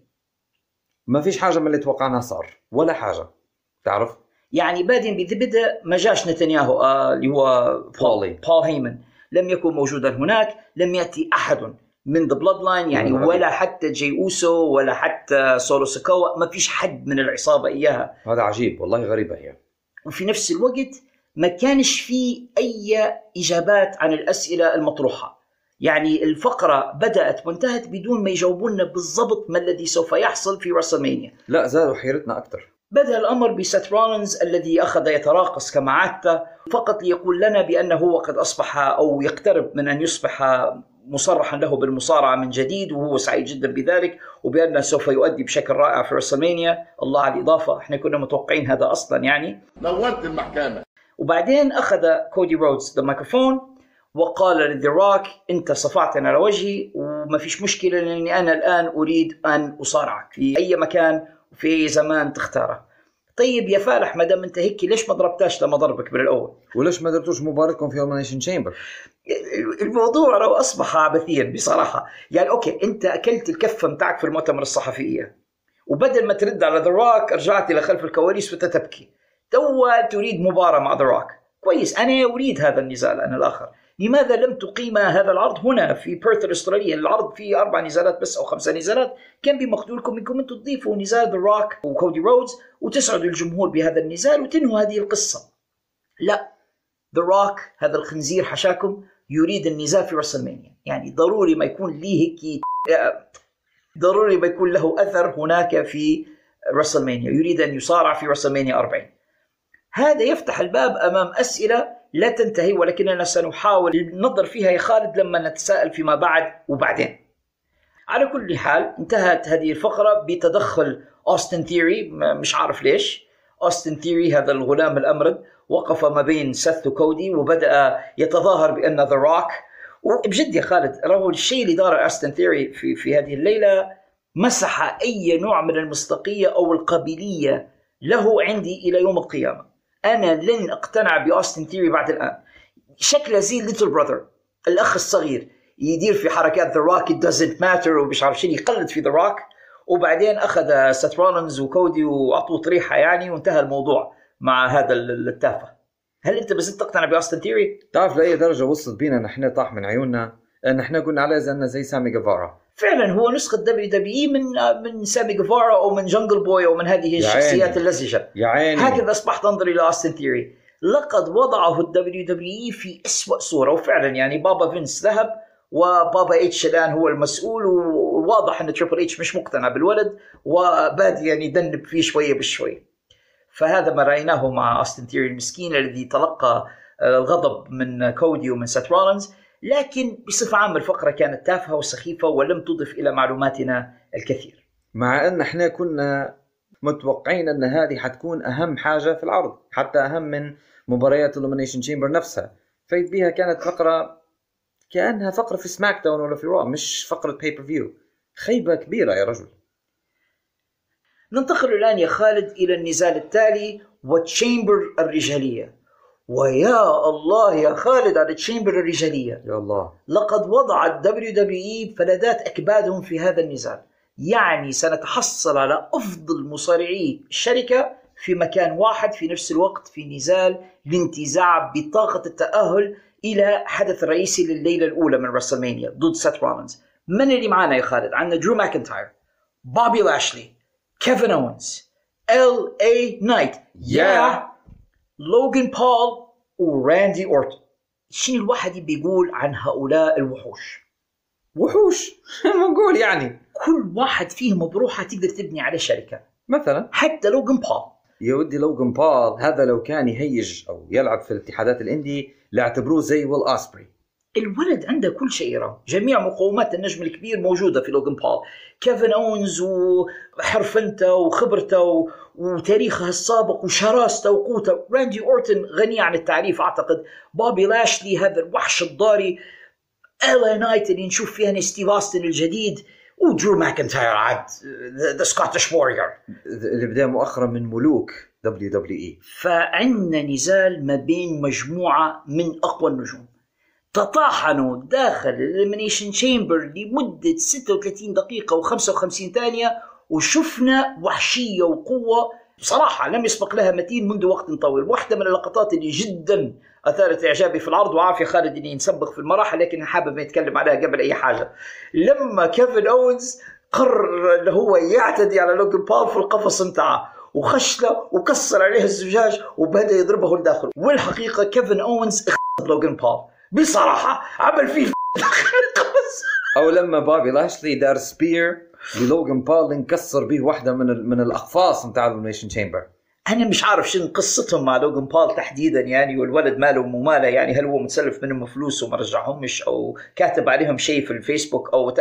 ما فيش حاجة من اللي توقعناها صار ولا حاجة. تعرف؟ يعني بادئ بدا ما جاش نتنياهو آه اللي هو بولي بول هيمن لم يكن موجودا هناك لم يأتي أحد. من The Bloodline يعني ولا حتى جي أوسو ولا حتى سولو سيكوا ما فيش حد من العصابة إياها. هذا عجيب والله غريبة هي. وفي نفس الوقت ما كانش في أي إجابات عن الأسئلة المطروحة. يعني الفقرة بدأت وانتهت بدون ما يجاوبونا بالضبط ما الذي سوف يحصل في راسلمانيا. لا زادوا حيرتنا أكثر. بدأ الأمر بست رولينز الذي أخذ يتراقص كما عادته فقط ليقول لنا بأنه هو قد أصبح أو يقترب من أن يصبح مصرحا له بالمصارعة من جديد وهو سعيد جدا بذلك وبأنه سوف يؤدي بشكل رائع في رسلمانيا الله على الإضافة. إحنا كنا متوقعين هذا أصلا يعني. نورت المحكمة. وبعدين أخذ كودي رودز الميكروفون وقال لذا روك أنت صفعتني على وجهي وما فيش مشكلة لأني أنا الآن أريد أن أصارعك في أي مكان وفي أي زمان تختاره. طيب يا فالح ما دام انت هيك ليش ما ضربتاش لما ضربك من الأول؟ وليش ما درتوش مباراتكم في Elimination Chamber؟ الموضوع لو أصبح عبثيا بصراحة. يعني okay أنت أكلت الكفة متاعك في المؤتمر الصحفي. وبدل ما ترد على ذا روك رجعت إلى خلف الكواليس وتتبكي توا تريد مباراة مع ذا روك كويس أنا أريد هذا النزال أنا الآخر. لماذا لم تقيم هذا العرض هنا في بيرث الاستراليه العرض فيه أربع نزالات بس أو خمسة نزالات. كان بمقدوركم إنكم أنتم تضيفوا نزال ذا روك وكودي رودز وتسعدوا الجمهور بهذا النزال وتنهوا هذه القصة. لا ذا روك هذا الخنزير حشاكم يريد النزال في رسلمانيا. يعني ضروري ما يكون ليه هيك ضروري ما يكون له أثر هناك في رسلمانيا. يريد أن يصارع في رسلمانيا 40 هذا يفتح الباب أمام أسئلة لا تنتهي ولكننا سنحاول. النظر فيها يا خالد لما نتساءل فيما بعد وبعدين. على كل حال انتهت هذه الفقرة بتدخل أوستن ثيري مش عارف ليش. أوستن ثيري هذا الغلام الأمرد وقف ما بين سيث وكودي وبدأ يتظاهر بأن ذا روك وبجد يا خالد راهو الشيء اللي دار أوستن ثيري في, في هذه الليلة مسح أي نوع من المصداقية أو القابلية له عندي إلى يوم القيامة. أنا لن أقتنع بأوستن ثيري بعد الآن. شكله زي little brother الأخ الصغير يدير في حركات ذا روك doesn't matter ومش عارف شنو يقلد في ذا روك وبعدين أخذ سيث رولنز وكودي وأعطوه طريحة يعني وانتهى الموضوع مع هذا التافه. هل أنت بس تقتنع بأوستن ثيري؟ تعرف لأي درجة وصلت بينا نحن طاح من عيوننا؟ نحن قلنا عليه زي زي سامي جيفارا فعلا هو نسخة دبليو دبليو من من سامي جيفارا أو من جنجل بوي أو من هذه الشخصيات اللزجة. يا عيني. هكذا أصبحت أنظر إلى اوستن ثيري لقد وضعه الدبليو دبليو في اسوء صورة وفعلا يعني بابا فينس ذهب وبابا إتش الآن هو المسؤول وواضح أن تريبل اتش مش مقتنع بالولد وبادي يعني يدنب فيه شوية بشوي. فهذا ما رأيناه مع اوستن ثيوري المسكين الذي تلقى الغضب من كودي ومن سيث رولنز لكن بصفة عامة الفقرة كانت تافهة وسخيفة ولم تضف إلى معلوماتنا الكثير. مع أن إحنا كنا متوقعين أن هذه حتكون أهم حاجة في العرض حتى أهم من مباريات ال Elimination Chamber نفسها. فإذا بها كانت فقرة كأنها فقرة في سماك داون ولا في رو مش فقرة pay-per-view خيبة كبيرة يا رجل. ننتقل الآن يا خالد إلى النزال التالي و chamber الرجالية. ويا الله يا خالد على chamber الرجالية يا الله. لقد وضعت دبليو دبليو إي فلذات أكبادهم في هذا النزال. يعني سنتحصل على أفضل مصارعي الشركة في مكان واحد في نفس الوقت في نزال لانتزاع بطاقة التأهل إلى حدث رئيسي لليلة الأولى من رسلمانيا ضد سيث رولنز من اللي معانا يا خالد؟ عندنا درو ماكنتاير بوبي لاشلي كيفن أوينز ال اي نايت يا لوغان بول وراندي أورتون. شنو الواحد بيقول عن هؤلاء الوحوش؟ وحوش؟ (laughs) نقول يعني. كل واحد فيهم بروحه تقدر تبني عليه شركة. مثلا. حتى لوغان بول. يا ودي لوغان بول هذا لو كان يهيج أو يلعب في الاتحادات ال indie لاعتبروه زي ويل اسبري الولد عنده كل شيء يرى جميع مقومات النجم الكبير موجودة في لوغان بول كيفن أونز وحرفنته وخبرته وتاريخه السابق وشراسته وقوته. راندي أورتن غني عن التعريف أعتقد. بوبي لاشلي هذا الوحش الضاري. ال اي نايت اللي نشوف فيها ستيف أوستن الجديد. ودرو ماكنتاير عاد. the Scottish Warrior اللي بدا مؤخرا من ملوك دبليو دبليو إي. فعندنا نزال ما بين مجموعة من أقوى النجوم. تطاحنوا داخل ال Elimination Chamber لمدة 36 دقيقة و55 ثانية وشفنا وحشية وقوة. بصراحة لم يسبق لها مثيل منذ وقت طويل واحدة من اللقطات اللي جدا أثارت إعجابي في العرض وعافية خالد إني نسبق في المراحل لكن حابب نتكلم عليها قبل أي حاجة. لما كيفن أوينز قرر اللي هو يعتدي على لوجن بول في القفص متاعه وخش له وكسر عليه الزجاج وبدأ يضربه لداخل والحقيقة كيفن اونز اخذ لوجن بول. بصراحة عمل فيه (laughs) أو لما بابي لاشلي دار spear للوجن بول انكسر به واحدة من من الأقفاص نتاع Elimination Chamber أنا مش عارف شنو قصتهم مع لوجن بول تحديدا يعني والولد ماله ومو ماله يعني هل هو متسلف منهم فلوس وما رجعهمش أو كاتب عليهم شيء في الفيسبوك أو وات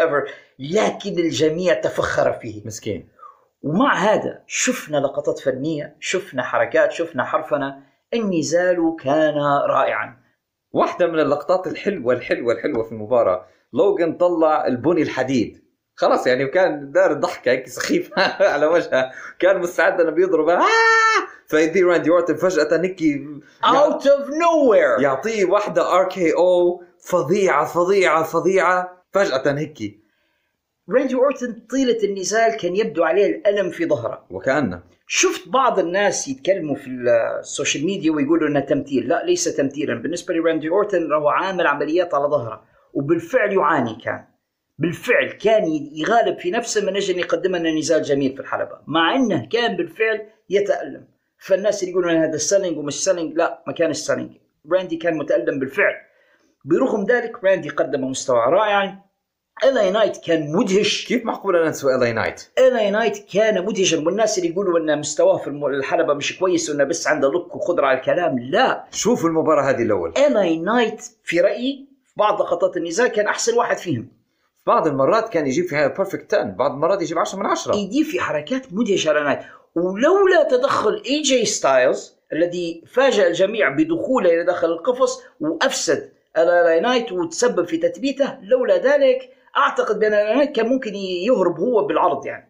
لكن الجميع تفخر فيه. مسكين. ومع هذا شفنا لقطات فنية شفنا حركات شفنا حرفنه النزال كان رائعا. واحدة من اللقطات الحلوة الحلوة الحلوة في المباراة. لوجن طلع البونية الحديد. خلاص يعني وكان دار ضحكة هيك سخيفة (laughs) على وجهه. كان مستعد إنه بيضرب. آه! فإذا براندي اورتن فجأة هكي out of nowhere يعطيه واحدة RKO. فظيعة فظيعة فظيعة. فجأة هيك راندي اورتن طيلة النزال كان يبدو عليه الألم في ظهره. وكأنه. شفت بعض الناس يتكلموا في ال social media ويقولوا انها تمثيل. لا ليس تمثيلا. بالنسبة لراندي أورتن هو عامل عمليات على ظهره وبالفعل يعاني كان. بالفعل كان يغالب في نفسه من أجل أن يقدم لنا نزال جميل في الحلبة. مع إنه كان بالفعل يتألم. فالناس اللي يقولون هذا selling ومش selling لا ما كان selling راندي كان متألم بالفعل. برغم ذلك راندي قدم مستوى رائع. الاي نايت كان مدهش. كيف معقول أنا نسيت الاي نايت؟ الاي نايت كان مدهشا والناس اللي يقولوا إن مستواه في الحلبة مش كويس وإنه بس عنده look وقدره على الكلام لا. شوفوا المباراة هذه الأول. الاي نايت في رأيي في بعض لقطات النزال كان أحسن واحد فيهم. بعض المرات كان يجيب فيها perfect 10 بعض المرات يجيب 10 من 10 يجيب في حركات مدهشة الاي نايت ولولا تدخل اي جي ستايلز الذي فاجأ الجميع بدخوله إلى داخل القفص وأفسد الاي نايت وتسبب في تثبيته لولا ذلك أعتقد بأن نايت كان ممكن يهرب هو بالعرض يعني.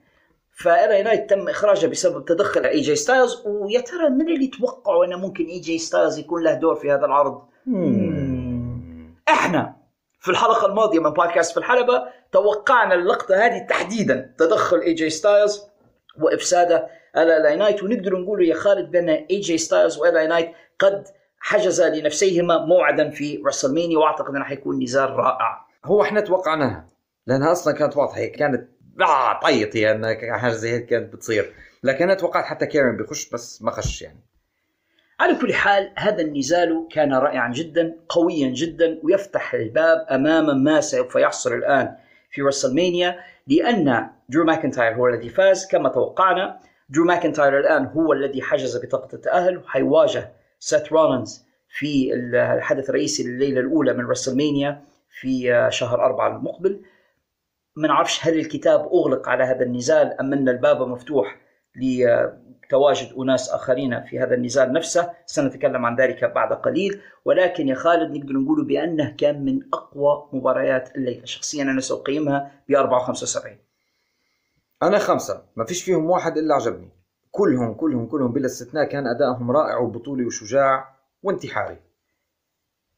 فال اي نايت تم إخراجه بسبب تدخل إي جي ستايلز ويا ترى من اللي توقعوا انه ممكن إي جي ستايلز يكون له دور في هذا العرض؟ إحنا في الحلقة الماضية من بودكاست في الحلبة توقعنا اللقطة هذه تحديدا تدخل إي جي ستايلز وإفساده ال اي نايت. ونقدر نقول يا خالد بأن إي جي ستايلز وال اي نايت قد حجز لنفسيهما موعدا في رسلمانيا وأعتقد أنه حيكون نزال رائع. هو إحنا توقعناها. لانها أصلا كانت واضحة كانت آه ان حاجة زي هيك كانت بتصير. لكن أنا توقعت حتى كيرن بيخش بس ما خش يعني. على كل حال هذا النزال كان رائعا جدا قويا جدا ويفتح الباب أمام ما سوف يحصل الآن في رسلمانيا لأن درو ماكنتاير هو الذي فاز كما توقعنا. درو ماكنتاير الآن هو الذي حجز بطاقة التأهل وحيواجه سيث رولنز في الحدث الرئيسي لليلة الأولى من رسلمانيا في شهر أربعة المقبل. ما نعرفش هل الكتاب أغلق على هذا النزال أم أن الباب مفتوح لتواجد أناس آخرين في هذا النزال نفسه؟ سنتكلم عن ذلك بعد قليل. ولكن يا خالد نقدر نقول بأنه كان من أقوى مباريات الليلة. شخصيا أنا سأقيمها ب 4.75 أنا خمسة. ما فيش فيهم واحد إلا عجبني. كلهم كلهم كلهم بلا استثناء كان أدائهم رائع وبطولي وشجاع وانتحاري.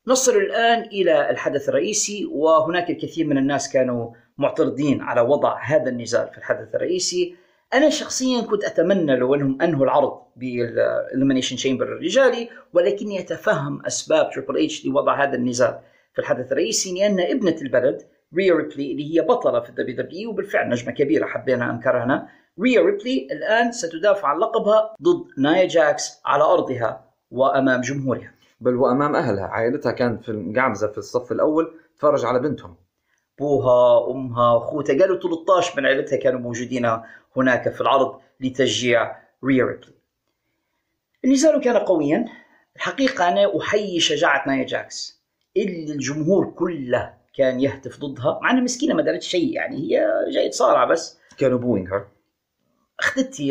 نصل الآن إلى الحدث الرئيسي وهناك الكثير من الناس كانوا معترضين على وضع هذا النزال في الحدث الرئيسي. أنا شخصيا كنت أتمنى لو أنهم أنهوا العرض بال elimination chamber الرجالي ولكني أتفهم أسباب تريبل اتش لوضع هذا النزال في الحدث الرئيسي لأن ابنة البلد ريا ريبلي اللي هي بطلة في الدبليو دبليو وبالفعل نجمة كبيرة حبينا أم كرهنا ريا ريبلي الآن ستدافع عن لقبها ضد نايا جاكس على أرضها وأمام جمهورها. بل وأمام أهلها. عائلتها كانت في القعمزة في الصف الأول تفرج على بنتهم. ابوها أمها أخوتها. قالوا 13 من عائلتها كانوا موجودين هناك في العرض لتشجيع ريا ريبلي النزال كان قويا. الحقيقة أنا أحيي شجاعة نايا جاكس. اللي الجمهور كله كان يهتف ضدها مع أنها مسكينة ما دارت شيء يعني. هي جاي تصارع بس. كانوا booing أخذت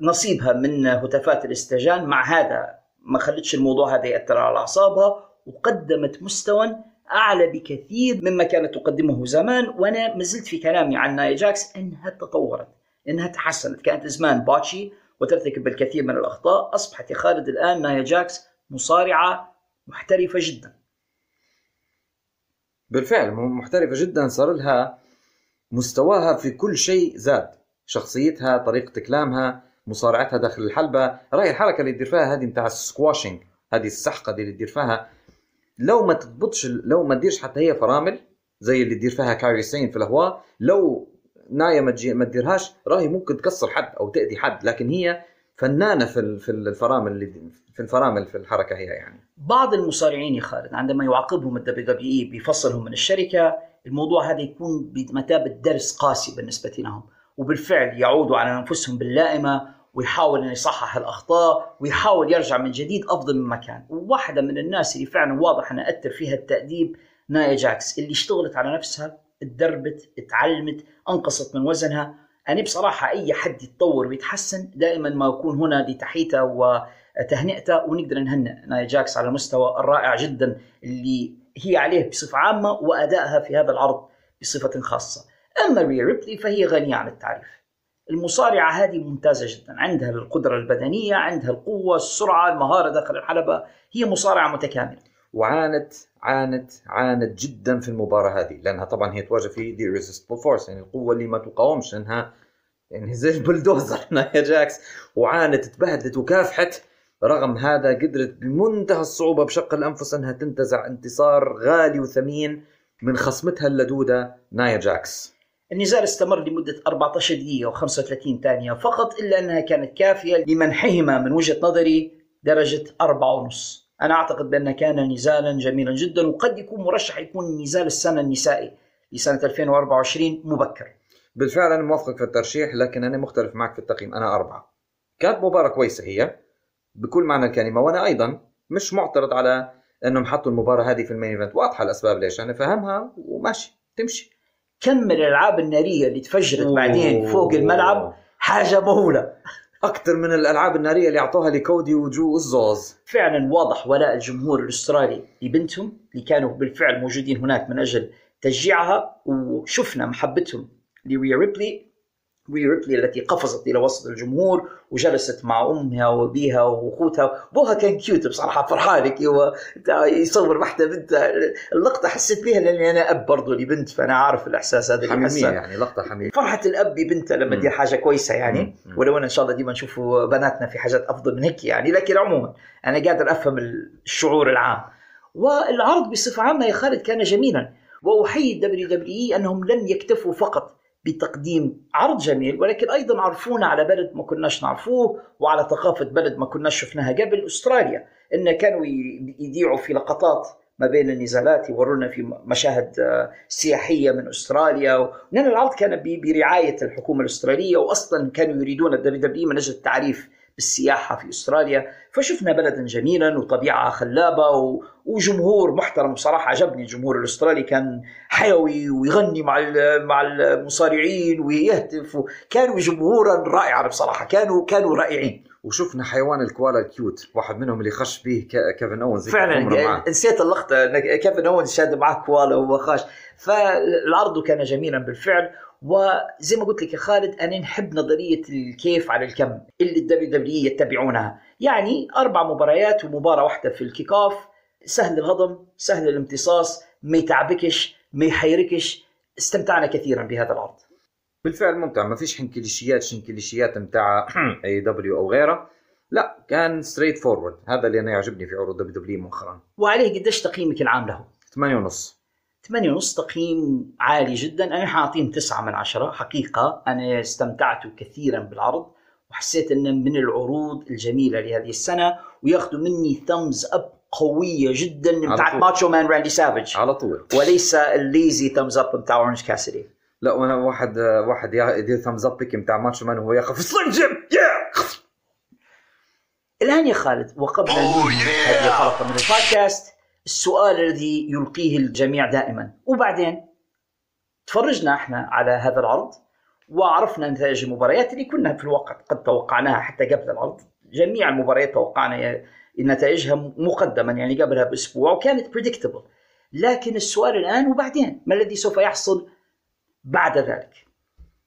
نصيبها من هتافات الاستهجان مع هذا ما خلتش الموضوع هذا يأثر على أعصابها وقدمت مستوى أعلى بكثير مما كانت تقدمه زمان وأنا ما زلت في كلامي عن نايا جاكس أنها تطورت أنها تحسنت. كانت زمان botchy وترتكب الكثير من الأخطاء أصبحت يا خالد الآن نايا جاكس مصارعة محترفة جدا. بالفعل محترفة جدا. صار لها مستواها في كل شيء زاد. شخصيتها طريقة كلامها مصارعتها داخل الحلبة. راهي الحركة اللي تدير فيها هذه نتاع ال squashing هذه السحقة اللي تدير فيها. لو ما تضبطش لو ما تديرش حتى هي فرامل زي اللي تدير فيها كاري سين في الهواء لو نايا ما ما تديرهاش راهي ممكن تكسر حد أو تأذي حد لكن هي فنانة في في الفرامل اللي في الفرامل في الحركة هي يعني. بعض المصارعين يا خالد عندما يعاقبهم الدبليو دبليو اي بفصلهم من الشركة الموضوع هذا يكون بمثابة درس قاسي بالنسبة لهم وبالفعل يعودوا على أنفسهم باللائمة ويحاول إنه يصحح الأخطاء ويحاول يرجع من جديد أفضل مما كان وواحدة من الناس اللي فعلا واضح إنها أثر فيها التأديب نايا جاكس اللي اشتغلت على نفسها اتدربت اتعلمت أنقصت من وزنها أنا بصراحة أي حد يتطور ويتحسن دائما ما أكون هنا لتحيته تهنئته ونقدر نهنئ نايا جاكس على المستوى الرائع جدا اللي هي عليه بصفة عامة وأدائها في هذا العرض بصفة خاصة. أما ريا ريبلي فهي غنية عن التعريف. المصارعة هذه ممتازة جدا، عندها القدرة البدنية، عندها القوة، السرعة، المهارة داخل الحلبة، هي مصارعة متكاملة. وعانت عانت عانت جدا في المباراة هذه لأنها طبعا هي تواجه في the irresistible force يعني القوة اللي ما تقاومش إنها يعني زي البلدوزر نايا جاكس. وعانت تبهدلت وكافحت. رغم هذا قدرت بمنتهى الصعوبة بشق الأنفس أنها تنتزع انتصار غالي وثمين من خصمتها اللدودة نايا جاكس. النزال استمر لمدة 14 دقيقة و35 ثانية فقط إلا أنها كانت كافية لمنحهما من وجهة نظري درجة أربعة ونص. أنا أعتقد بأنه كان نزالا جميلا جدا وقد يكون مرشح يكون نزال السنة النسائي لسنة 2024 مبكر. بالفعل أنا موافقك في الترشيح لكن أنا مختلف معك في التقييم. أنا أربعة. كانت مباراة كويسة هي بكل معنى الكلمة وأنا أيضا مش معترض على أنهم حطوا المباراة هذه في المين إيفنت. واضحة الأسباب ليش؟ أنا فهمها وماشي تمشي. كم من الألعاب النارية اللي تفجرت أوه. بعدين فوق الملعب؟ حاجة مهولة. أكثر من الألعاب النارية اللي أعطوها لكودي وجو الزوز فعلا واضح ولاء الجمهور الأسترالي لبنتهم اللي كانوا بالفعل موجودين هناك من أجل تشجيعها وشفنا محبتهم لريا ريبلي ريا ريبلي التي قفزت إلى وسط الجمهور وجلست مع أمها وأبيها وأخوتها. ابوها كان cute بصراحة فرحان هيك هو يصور واحدة بنت. اللقطة حسيت بها لأني أنا أب برضه لبنت فأنا عارف الإحساس هذا اللي حميمية حسه. يعني لقطة حميمية. فرحة الأب ببنته لما. تدير حاجة كويسة يعني. مم. ولو أن إن شاء الله ديما نشوفوا بناتنا في حاجات أفضل من هيك يعني. لكن عموما أنا قادر أفهم الشعور العام. والعرض بصفة عامة يا خالد كان جميلا. وأحيي الدبليو دبليو أنهم لم يكتفوا فقط بتقديم عرض جميل ولكن أيضا عرفونا على بلد ما كناش نعرفوه وعلى ثقافة بلد ما كناش شفناها قبل أستراليا إن كانوا يذيعوا في لقطات ما بين النزالات يورونا في مشاهد آه، سياحية من أستراليا لأن العرض كان برعاية الحكومة الأسترالية واصلا كانوا يريدون الدبليو دبليو من أجل التعريف بالسياحة في أستراليا فشفنا بلدا جميلا وطبيعة خلابة وجمهور محترم بصراحة عجبني الجمهور الأسترالي كان حيوي ويغني مع مع المصارعين ويهتف كانوا جمهورا رائعا بصراحة كانوا كانوا رائعين. وشفنا حيوان الكوالا ال cute واحد منهم اللي خش به كيفن اونز فعلا معاه. نسيت اللقطة كيفن اونز شاد معاه كوالا وهو خاش. فالعرض كان جميلا بالفعل. وزي ما قلت لك يا خالد أنا نحب نظرية الكيف على الكم اللي الدبليو دبليو يتبعونها. يعني أربع مباريات ومباراة واحدة في ال kick off سهل الهضم سهل الامتصاص ما يتعبكش ما يحيركش. استمتعنا كثيرا بهذا العرض. بالفعل ممتع. ما فيش حنكليشيات شنكليشيات متاع (clears throat) اي دبليو أو غيره. لا كان straightforward هذا اللي أنا يعجبني في عروض دبليو دبليو مؤخرا. وعليه قديش تقييمك العام له؟ 8 ونص. 8 ونص تقييم عالي جدا. أنا حاعطيهم 9 من عشرة. حقيقة أنا استمتعت كثيرا بالعرض وحسيت إنه من العروض الجميلة لهذه السنة وياخذوا مني thumbs up قوية جدا بتاعت. ماتشو مان راندي سافج. على طول. وليس ال lazy thumbs up بتاع أورنج كاسيدي. لا وأنا واحد واحد يا- يدير thumbs up big بتاع ماتشو مان وهو ياخذ جيم يا الآن يا خالد وقبل أن ننهي هذه الحلقة من البودكاست السؤال الذي يلقيه الجميع دائما. وبعدين تفرجنا إحنا على هذا العرض وعرفنا نتائج المباريات اللي كنا في الواقع قد توقعناها حتى قبل العرض. جميع المباريات توقعنا نتائجها مقدما يعني قبلها بأسبوع وكانت بريدكتبل لكن السؤال الآن وبعدين ما الذي سوف يحصل بعد ذلك؟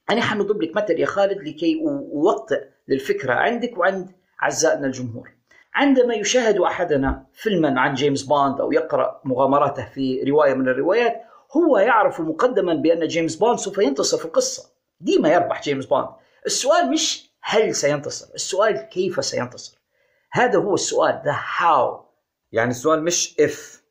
أنا حنضرب لك مثل يا خالد لكي أوطئ للفكرة عندك وعند أعزائنا الجمهور. عندما يشاهد أحدنا فيلما عن جيمس بوند أو يقرأ مغامراته في رواية من الروايات هو يعرف مقدما بأن جيمس بوند سوف ينتصر في القصة. ديما يربح جيمس بوند. السؤال مش هل سينتصر السؤال كيف سينتصر؟ هذا هو السؤال the how يعني السؤال مش if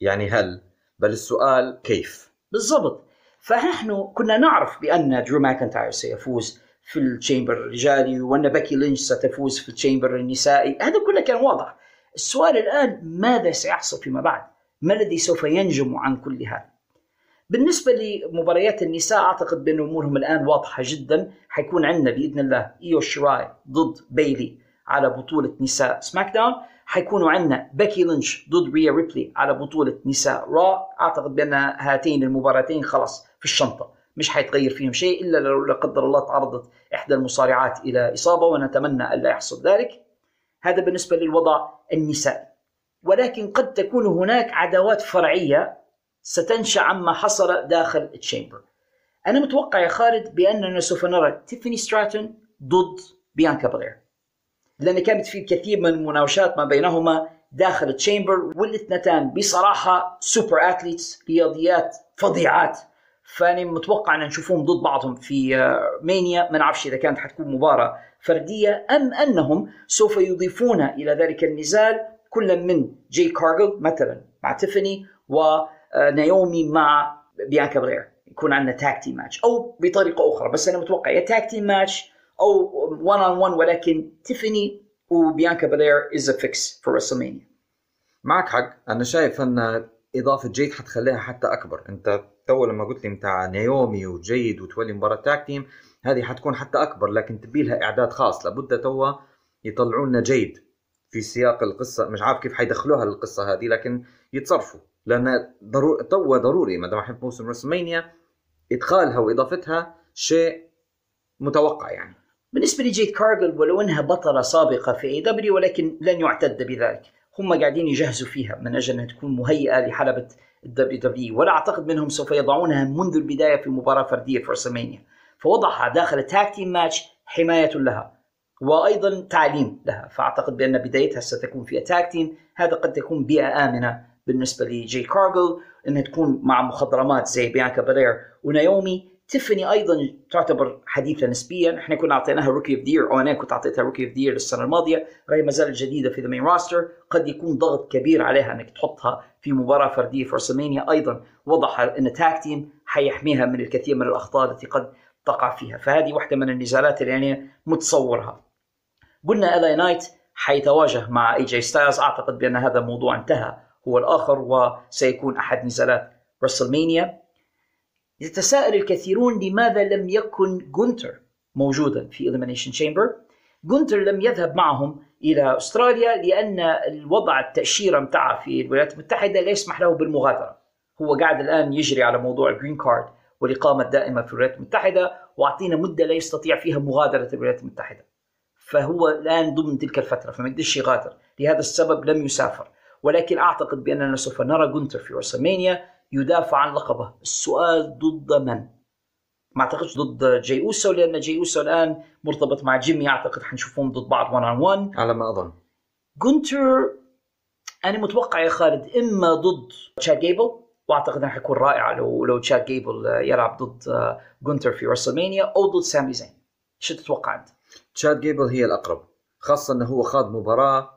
يعني هل بل السؤال كيف. بالضبط. فنحن كنا نعرف بأن درو ماكنتاير سيفوز في ال chamber الرجالي وأن بيكي لينش ستفوز في ال chamber النسائي. هذا كله كان واضح. السؤال الآن ماذا سيحصل فيما بعد؟ ما الذي سوف ينجم عن كل هذا؟ بالنسبة لمباريات النساء أعتقد بأن أمورهم الآن واضحة جدا. حيكون عندنا بإذن الله إيو شيراي ضد بيلي. على بطولة نساء SmackDown حيكونوا عندنا بيكي لينش ضد ريا ريبلي على بطولة نساء Raw. أعتقد بأن هاتين المباراتين خلاص في الشنطة. مش حيتغير فيهم شيء إلا لو لا قدر الله تعرضت إحدى المصارعات إلى إصابة ونتمنى الا يحصل ذلك. هذا بالنسبة للوضع النسائي. ولكن قد تكون هناك عداوات فرعية ستنشأ عما حصل داخل ال chamber أنا متوقع يا خالد بأننا سوف نرى تيفاني ستراتون ضد بيانكا بلير. لأن كانت في الكثير من المناوشات ما بينهما داخل ال chamber والاثنتان بصراحة super athletes رياضيات فظيعات. فأنا متوقع أن نشوفهم ضد بعضهم في مانيا. ما نعرفش إذا كانت حتكون مباراة فردية أم أنهم سوف يضيفون إلى ذلك النزال كل من جيد كارجل مثلا مع تيفاني ونايومي مع بيانكا بلير يكون عندنا tag team match أو بطريقة أخرى. بس أنا متوقع يا tag team match أو 1 on 1 ولكن تيفاني وبيانكا بلير is a fix for WrestleMania معك حق. أنا شايف أن إضافة جيد حتخليها حتى أكبر. أنت تو لما قلت لي بتاع نايومي وجيد وتولي مباراة tag team هذه حتكون حتى أكبر لكن تبي لها إعداد خاص. لابد توا يطلعوا لنا جيد في سياق القصة. مش عارف كيف حيدخلوها للقصة هذه لكن يتصرفوا. لأن ضروري تو ضروري. ما دام موسم WrestleMania إدخالها وإضافتها شيء متوقع يعني. بالنسبة لجيد كارجل ولو إنها بطلة سابقة في AEW ولكن لن يعتد بذلك. هم قاعدين يجهزوا فيها من أجل أنها تكون مهيئة لحلبة ال WWE ولا أعتقد أنهم سوف يضعونها منذ البداية في مباراة فردية في WrestleMania. فوضعها داخل ال tag team match حماية لها وأيضا تعليم لها. فأعتقد بأن بدايتها ستكون في tag team هذا قد تكون بيئة آمنة بالنسبة لجيد كارجل إنها تكون مع مخضرمات زي بيانكا بلير ونايومي. تيفاني أيضا تعتبر حديثة نسبيا. إحنا كنا أعطيناها rookie of the year أو أنا كنت أعطيتها rookie of the year السنة الماضية. وهي ما زالت جديدة في the main roster قد يكون ضغط كبير عليها إنك تحطها في مباراة فردية في WrestleMania أيضا وضح إن tag team حيحميها من الكثير من الأخطاء التي قد تقع فيها. فهذه واحدة من النزالات اللي يعني متصورها. قلنا إل إي نايت حيتواجه مع اي جي ستايلز أعتقد بأن هذا الموضوع انتهى هو الآخر وسيكون أحد نزالات WrestleMania يتساءل الكثيرون لماذا لم يكن جونتر موجودا في Elimination Chamber جونتر لم يذهب معهم إلى أستراليا لأن الوضع التأشيرة متاعه في الولايات المتحدة لا يسمح له بالمغادرة. هو قاعد الآن يجري على موضوع ال green card والإقامة الدائمة في الولايات المتحدة وأعطينا مدة لا يستطيع فيها مغادرة الولايات المتحدة. فهو الآن ضمن تلك الفترة فما يقدرش يغادر. لهذا السبب لم يسافر. ولكن أعتقد بأننا سوف نرى جونتر في WrestleMania يدافع عن لقبه. السؤال ضد من؟ ما أعتقدش ضد جاي أوسو لأن جاي أوسو الآن مرتبط مع جيمي. أعتقد حنشوفهم ضد بعض 1 on 1 على ما أظن. جونتر أنا متوقع يا خالد إما ضد تشاد جيبل وأعتقد انه حيكون رائع لو لو تشاد جيبل يلعب ضد جونتر في WrestleMania أو ضد سامي زين. شو تتوقع أنت؟ تشاد جيبل هي الأقرب خاصة إنه هو خاض مباراة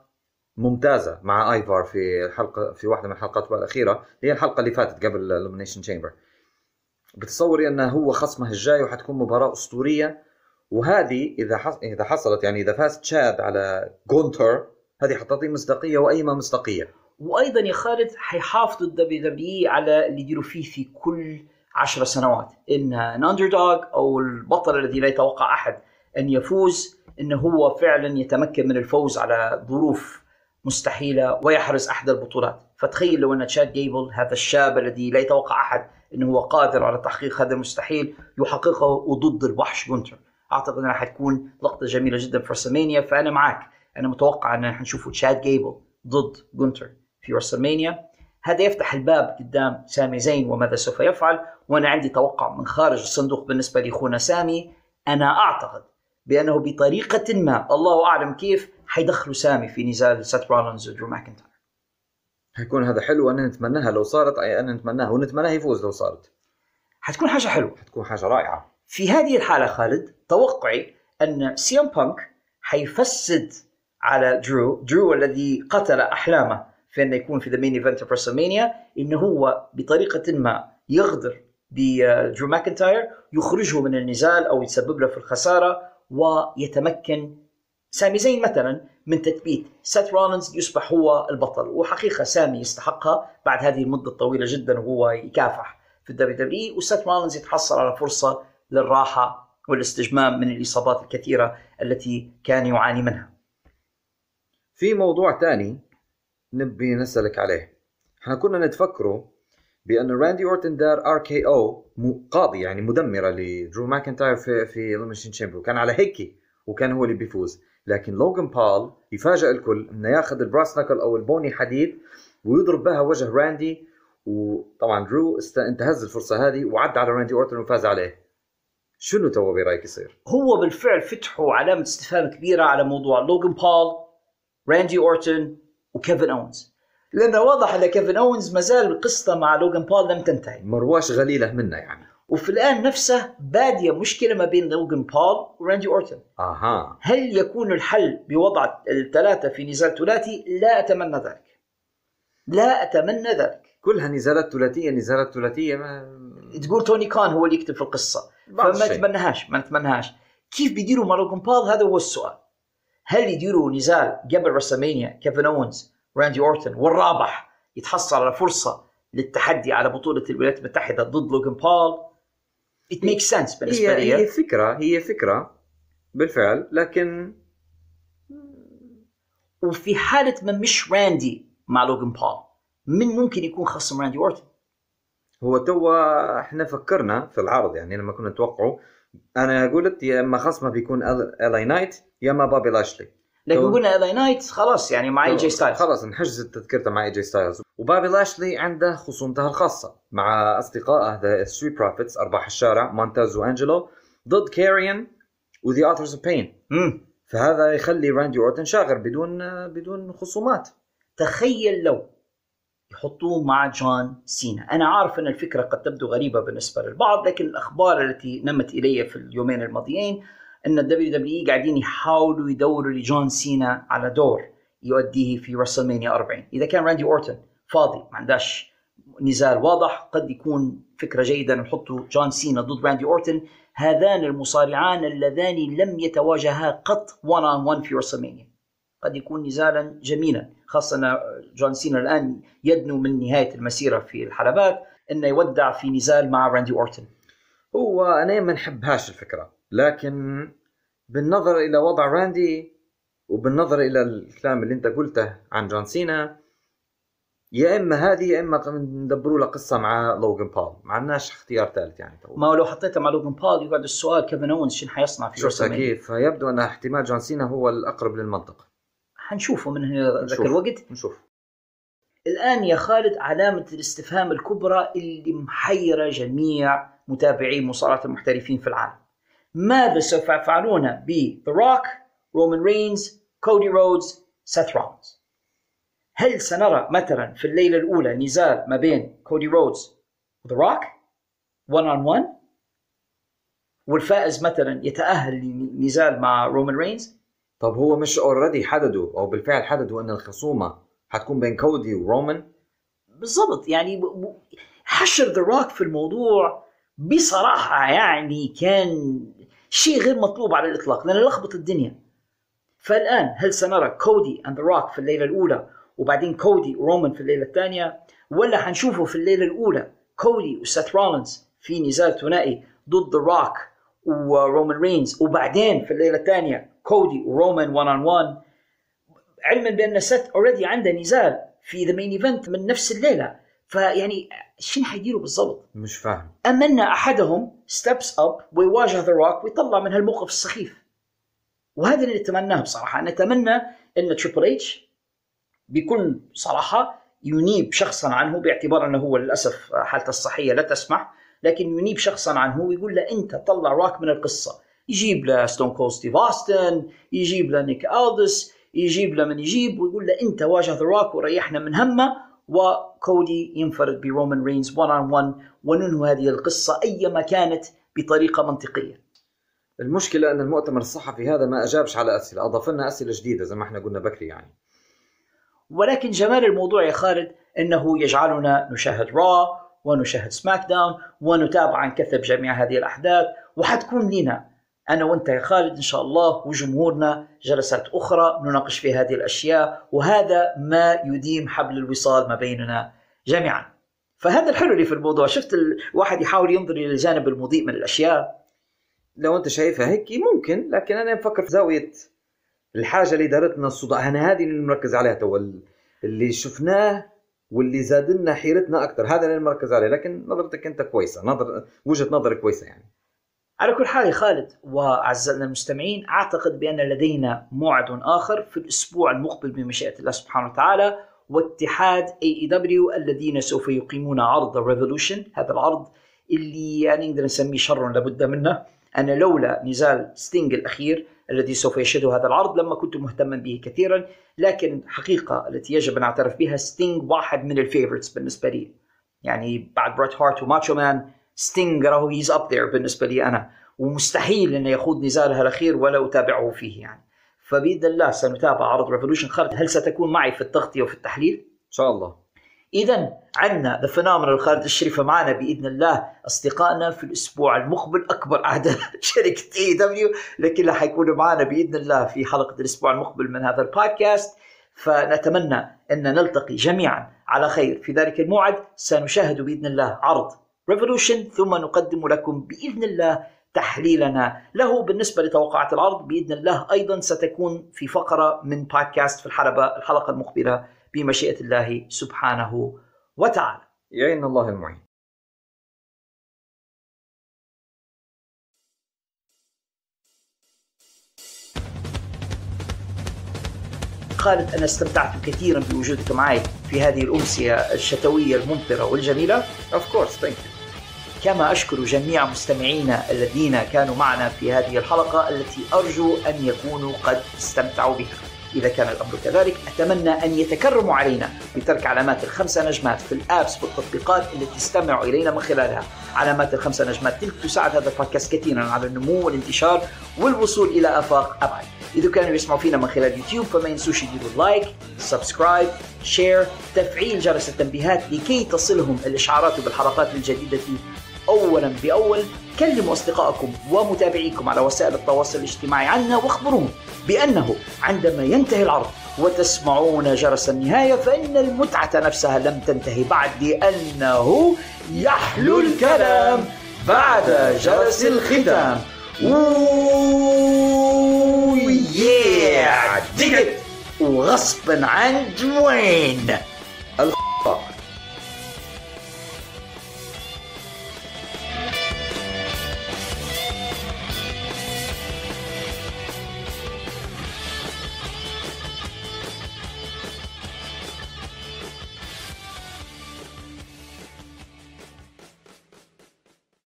ممتازة مع آيفار في الحلقة في واحدة من الحلقات الأخيرة اللي هي الحلقة اللي فاتت قبل Elimination Chamber بتصوري أنه هو خصمه الجاي وحتكون مباراة أسطورية وهذه إذا إذا حصلت يعني إذا فاز تشاد على جونتر هذه حتعطيه مصداقية وقيمه مصداقية. وأيضا يا خالد حيحافظوا ال WWE على اللي يديروا فيه في كل عشر سنوات. إن underdog أو البطل الذي لا يتوقع أحد أن يفوز انه هو فعلا يتمكن من الفوز على ظروف مستحيلة ويحرز أحد البطولات. فتخيل لو أن تشاد جيبل هذا الشاب الذي لا يتوقع أحد أنه هو قادر على تحقيق هذا المستحيل يحققه وضد الوحش جونتر. أعتقد أنها حتكون لقطة جميلة جدا في WrestleMania فأنا معك أنا متوقع أن حنشوف تشاد جيبل ضد جونتر في WrestleMania هذا يفتح الباب قدام سامي زين وماذا سوف يفعل؟ وأنا عندي توقع من خارج الصندوق بالنسبة لاخونا سامي. أنا أعتقد بأنه بطريقة ما الله أعلم كيف حيدخلوا سامي في نزال سات رولنز ودرو ماكنتاير. حيكون هذا حلو أنا نتمناها لو صارت أي أنا نتمناها ونتمناها يفوز لو صارت. حتكون حاجة حلوة. حتكون حاجة رائعة. في هذه الحالة خالد توقعي أن سي ام بانك حيفسد على درو درو الذي قتل أحلامه في انه يكون في the main event of WrestleMania إنه هو بطريقة ما يغدر بدرو ماكنتاير يخرجه من النزال أو يسبب له في الخسارة ويتمكن سامي زين مثلا من تثبيت سيث رولنز يصبح هو البطل وحقيقة سامي يستحقها بعد هذه المدة الطويلة جدا وهو يكافح في ال WWE وسيث رولنز يتحصل على فرصة للراحة والاستجمام من الإصابات الكثيرة التي كان يعاني منها. في موضوع ثاني نبي نسألك عليه إحنا كنا نتفكروا بأن راندي أورتن دار RKO قاضية يعني مدمرة لدرو ماكنتاير في في chamber وكان على هيك وكان هو اللي بيفوز لكن لوغان بول يفاجئ الكل إنه ياخذ ال brass knuckle أو البوني حديد ويضرب بها وجه راندي. وطبعا درو است... انتهز الفرصة هذه وعدى على راندي أورتون وفاز عليه. شنو تو برأيك يصير؟ هو بالفعل فتحوا علامة استفهام كبيرة على موضوع لوغان بول راندي أورتون وكيفن أونز. لأنه واضح إن كيفن أونز ما زال قصته مع لوغان بول لم تنتهي. مرواش غليله منه يعني. وفي الآن نفسه بادية مشكلة ما بين لوغان بول وراندي اورتون أها. هل يكون الحل بوضع الثلاثة في نزال ثلاثي؟ لا أتمنى ذلك. لا أتمنى ذلك. كلها نزالات ثلاثية نزالات ثلاثية ما تقول توني كان هو اللي يكتب في القصة. فما. نتمناهاش ما نتمناهاش كيف بيديروا مع لوغان بول؟ هذا هو السؤال. هل يديروا نزال قبل رسلمانيا كيفن اونز راندي اورتون والرابح يتحصل على فرصة للتحدي على بطولة الولايات المتحدة ضد لوغان بول؟ It makes sense بالنسبة هي هي لي فكرة هي فكرة بالفعل لكن وفي حالة ما مش راندي مع لوغان بول من ممكن يكون خصم راندي اورتون هو توا إحنا فكرنا في العرض يعني لما كنا نتوقعه أنا قلت يا إما خصمه بيكون ال- LA Knight يا إما بوبي لاشلي لكن قلنا LA Knight خلاص يعني مع اي جي ستايلز خلاص انحجزت تذكرته مع اي جي ستايلز وبوبي لاشلي عنده خصومته الخاصة مع أصدقائه The Street Profits أرباح الشارع مونتيز وانجلو ضد كاريان و The Authors of Pain. فهذا يخلي راندي أورتن شاغر بدون بدون خصومات. تخيل لو يحطوه مع جون سينا. أنا عارف أن الفكرة قد تبدو غريبة بالنسبة للبعض لكن الأخبار التي نمت إلي في اليومين الماضيين أن ال WWE قاعدين يحاولوا يدوروا لجون سينا على دور يؤديه في رسلمانيا 40 إذا كان راندي أورتون فاضي ما عندهاش نزال واضح قد يكون فكرة جيدة نحطوا جون سينا ضد راندي أورتون هذان المصارعان اللذان لم يتواجها قط 1 on 1 في رسلمانيا قد يكون نزالا جميلا خاصة أن جون سينا الآن يدنو من نهاية المسيرة في الحلبات أنه يودع في نزال مع راندي أورتون هو أنا ما نحبهاش الفكرة. لكن بالنظر إلى وضع راندي وبالنظر إلى الكلام اللي أنت قلته عن جون سينا يا إما هذه يا إما ندبروا له قصة مع لوغان بول. ما عندناش اختيار ثالث يعني تو. ما هو لو حطيته مع لوغان بول يقعد السؤال كيفن اونز شنو حيصنع في رسلمانيا كيف فيبدو أن احتمال جون سينا هو الأقرب للمنطقه حنشوفه من ذاك. الوقت نشوف الآن يا خالد علامة الاستفهام الكبرى اللي محيرة جميع متابعي مصارعة المحترفين في العالم. ماذا سوف يفعلون ب The Rock, رومان رينز، كودي رودز، سيث رولينز هل سنرى مثلا في الليلة الأولى نزال ما بين كودي رودز و The Rock 1 on 1 والفائز مثلا يتأهل لنزال مع رومان رينز طب هو مش already حددوا أو بالفعل حددوا إن الخصومة حتكون بين كودي ورومان بالضبط يعني حشر The Rock في الموضوع بصراحة يعني كان شيء غير مطلوب على الإطلاق لأنه لخبط الدنيا. فالآن هل سنرى كودي The Rock في الليلة الأولى وبعدين كودي ورومان في الليلة الثانية؟ ولا حنشوفه في الليلة الأولى كودي وسيث رولينز في نزال ثنائي ضد The Rock ورومان رينز وبعدين في الليلة الثانية كودي ورومان 1 on 1 علما بأن سيث already عنده نزال في the main event من نفس الليلة. فيعني شنو حيديروا بالضبط؟ مش فاهم. أتمنى أحدهم steps up ويواجه The Rock ويطلع من هالموقف السخيف. وهذا اللي نتمناه بصراحة. نتمنى إن Triple H بكل صراحة ينيب شخصا عنه باعتبار إنه هو للأسف حالته الصحية لا تسمح لكن ينيب شخصا عنه ويقول له أنت طلع روك من القصة. يجيب له Stone Cold ستيف اوستن يجيب له نيك ألديس يجيب له من يجيب ويقول له أنت واجه The Rock وريحنا من همه وكودي ينفرد برومان رينز 1 on 1 وننهي هذه القصة أيما كانت بطريقة منطقية. المشكلة أن المؤتمر الصحفي هذا ما أجابش على أسئلة اضاف لنا أسئلة جديدة زي ما إحنا قلنا بكري يعني ولكن جمال الموضوع يا خالد أنه يجعلنا نشاهد را ونشاهد سماك داون ونتابع عن كثب جميع هذه الأحداث وحتكون لنا أنا وأنت يا خالد إن شاء الله وجمهورنا جلسات أخرى نناقش في هذه الأشياء وهذا ما يديم حبل الوصال ما بيننا جميعا. فهذا الحلو اللي في الموضوع شفت الواحد يحاول ينظر إلى الجانب المضيء من الأشياء. لو أنت شايفها هيك ممكن لكن أنا بفكر في زاوية الحاجة اللي دارتنا الصداع أنا هذه اللي مركز عليها تو اللي شفناه واللي زاد لنا حيرتنا أكثر هذا اللي مركز عليه لكن نظرتك أنت كويسة نظر وجهة نظر كويسة يعني. على كل حال يا خالد وأعزائنا المستمعين أعتقد بأن لدينا موعد آخر في الأسبوع المقبل بمشيئة الله سبحانه وتعالى واتحاد AEW الذين سوف يقيمون عرض Revolution هذا العرض اللي يعني نقدر نسميه شر لابد منه. أنا لولا نزال ستينج الأخير الذي سوف يشهد هذا العرض لما كنت مهتما به كثيرا لكن حقيقة التي يجب أن أعترف بها ستينج واحد من ال favorites بالنسبة لي. يعني بعد بريت هارت وماتشو مان ستينج راهو he's up there بالنسبة لي أنا. ومستحيل إنه يخوض نزاله الاخير ولا أتابعه فيه يعني. فبإذن الله سنتابع عرض Revolution خالد هل ستكون معي في التغطية وفي التحليل؟ إن شاء الله. اذا عندنا the phenomenal خالد الشريفه معنا بإذن الله. أصدقائنا في الأسبوع المقبل أكبر اعداء (laughs) شركة AEW لكن حيكونوا معنا بإذن الله في حلقة الأسبوع المقبل من هذا البودكاست. فنتمنى إن نلتقي جميعا على خير. في ذلك الموعد سنشاهد بإذن الله عرض Revolution ثم نقدم لكم بإذن الله تحليلنا له بالنسبة لتوقعات العرض بإذن الله أيضا ستكون في فقرة من بودكاست في الحلقة الحلقة المقبلة بمشيئة الله سبحانه وتعالى. يعين الله المعين. خالد أنا استمتعت كثيرا بوجودك معي في هذه الأمسية الشتوية الممطرة والجميلة. Of course, thank you. كما أشكر جميع مستمعينا الذين كانوا معنا في هذه الحلقة التي أرجو أن يكونوا قد استمتعوا بها. إذا كان الأمر كذلك أتمنى أن يتكرموا علينا بترك علامات الخمسة نجمات في ال Apps والتطبيقات التي تستمعوا إلينا من خلالها. علامات الخمسة نجمات تلك تساعد هذا البودكاست كثيرا على النمو والانتشار والوصول إلى آفاق أبعد. إذا كانوا يسمعوا فينا من خلال يوتيوب فما ينسوش يديروا like subscribe share تفعيل جرس التنبيهات لكي تصلهم الإشعارات بالحلقات الجديدة اولا بأول كلموا أصدقائكم ومتابعيكم على وسائل التواصل الاجتماعي عنا واخبروهم بأنه عندما ينتهي العرض وتسمعون جرس النهاية فإن المتعة نفسها لم تنتهي بعد لأنه يحلو الكلام بعد جرس الختام. أوه ياه وغصبا عن دوين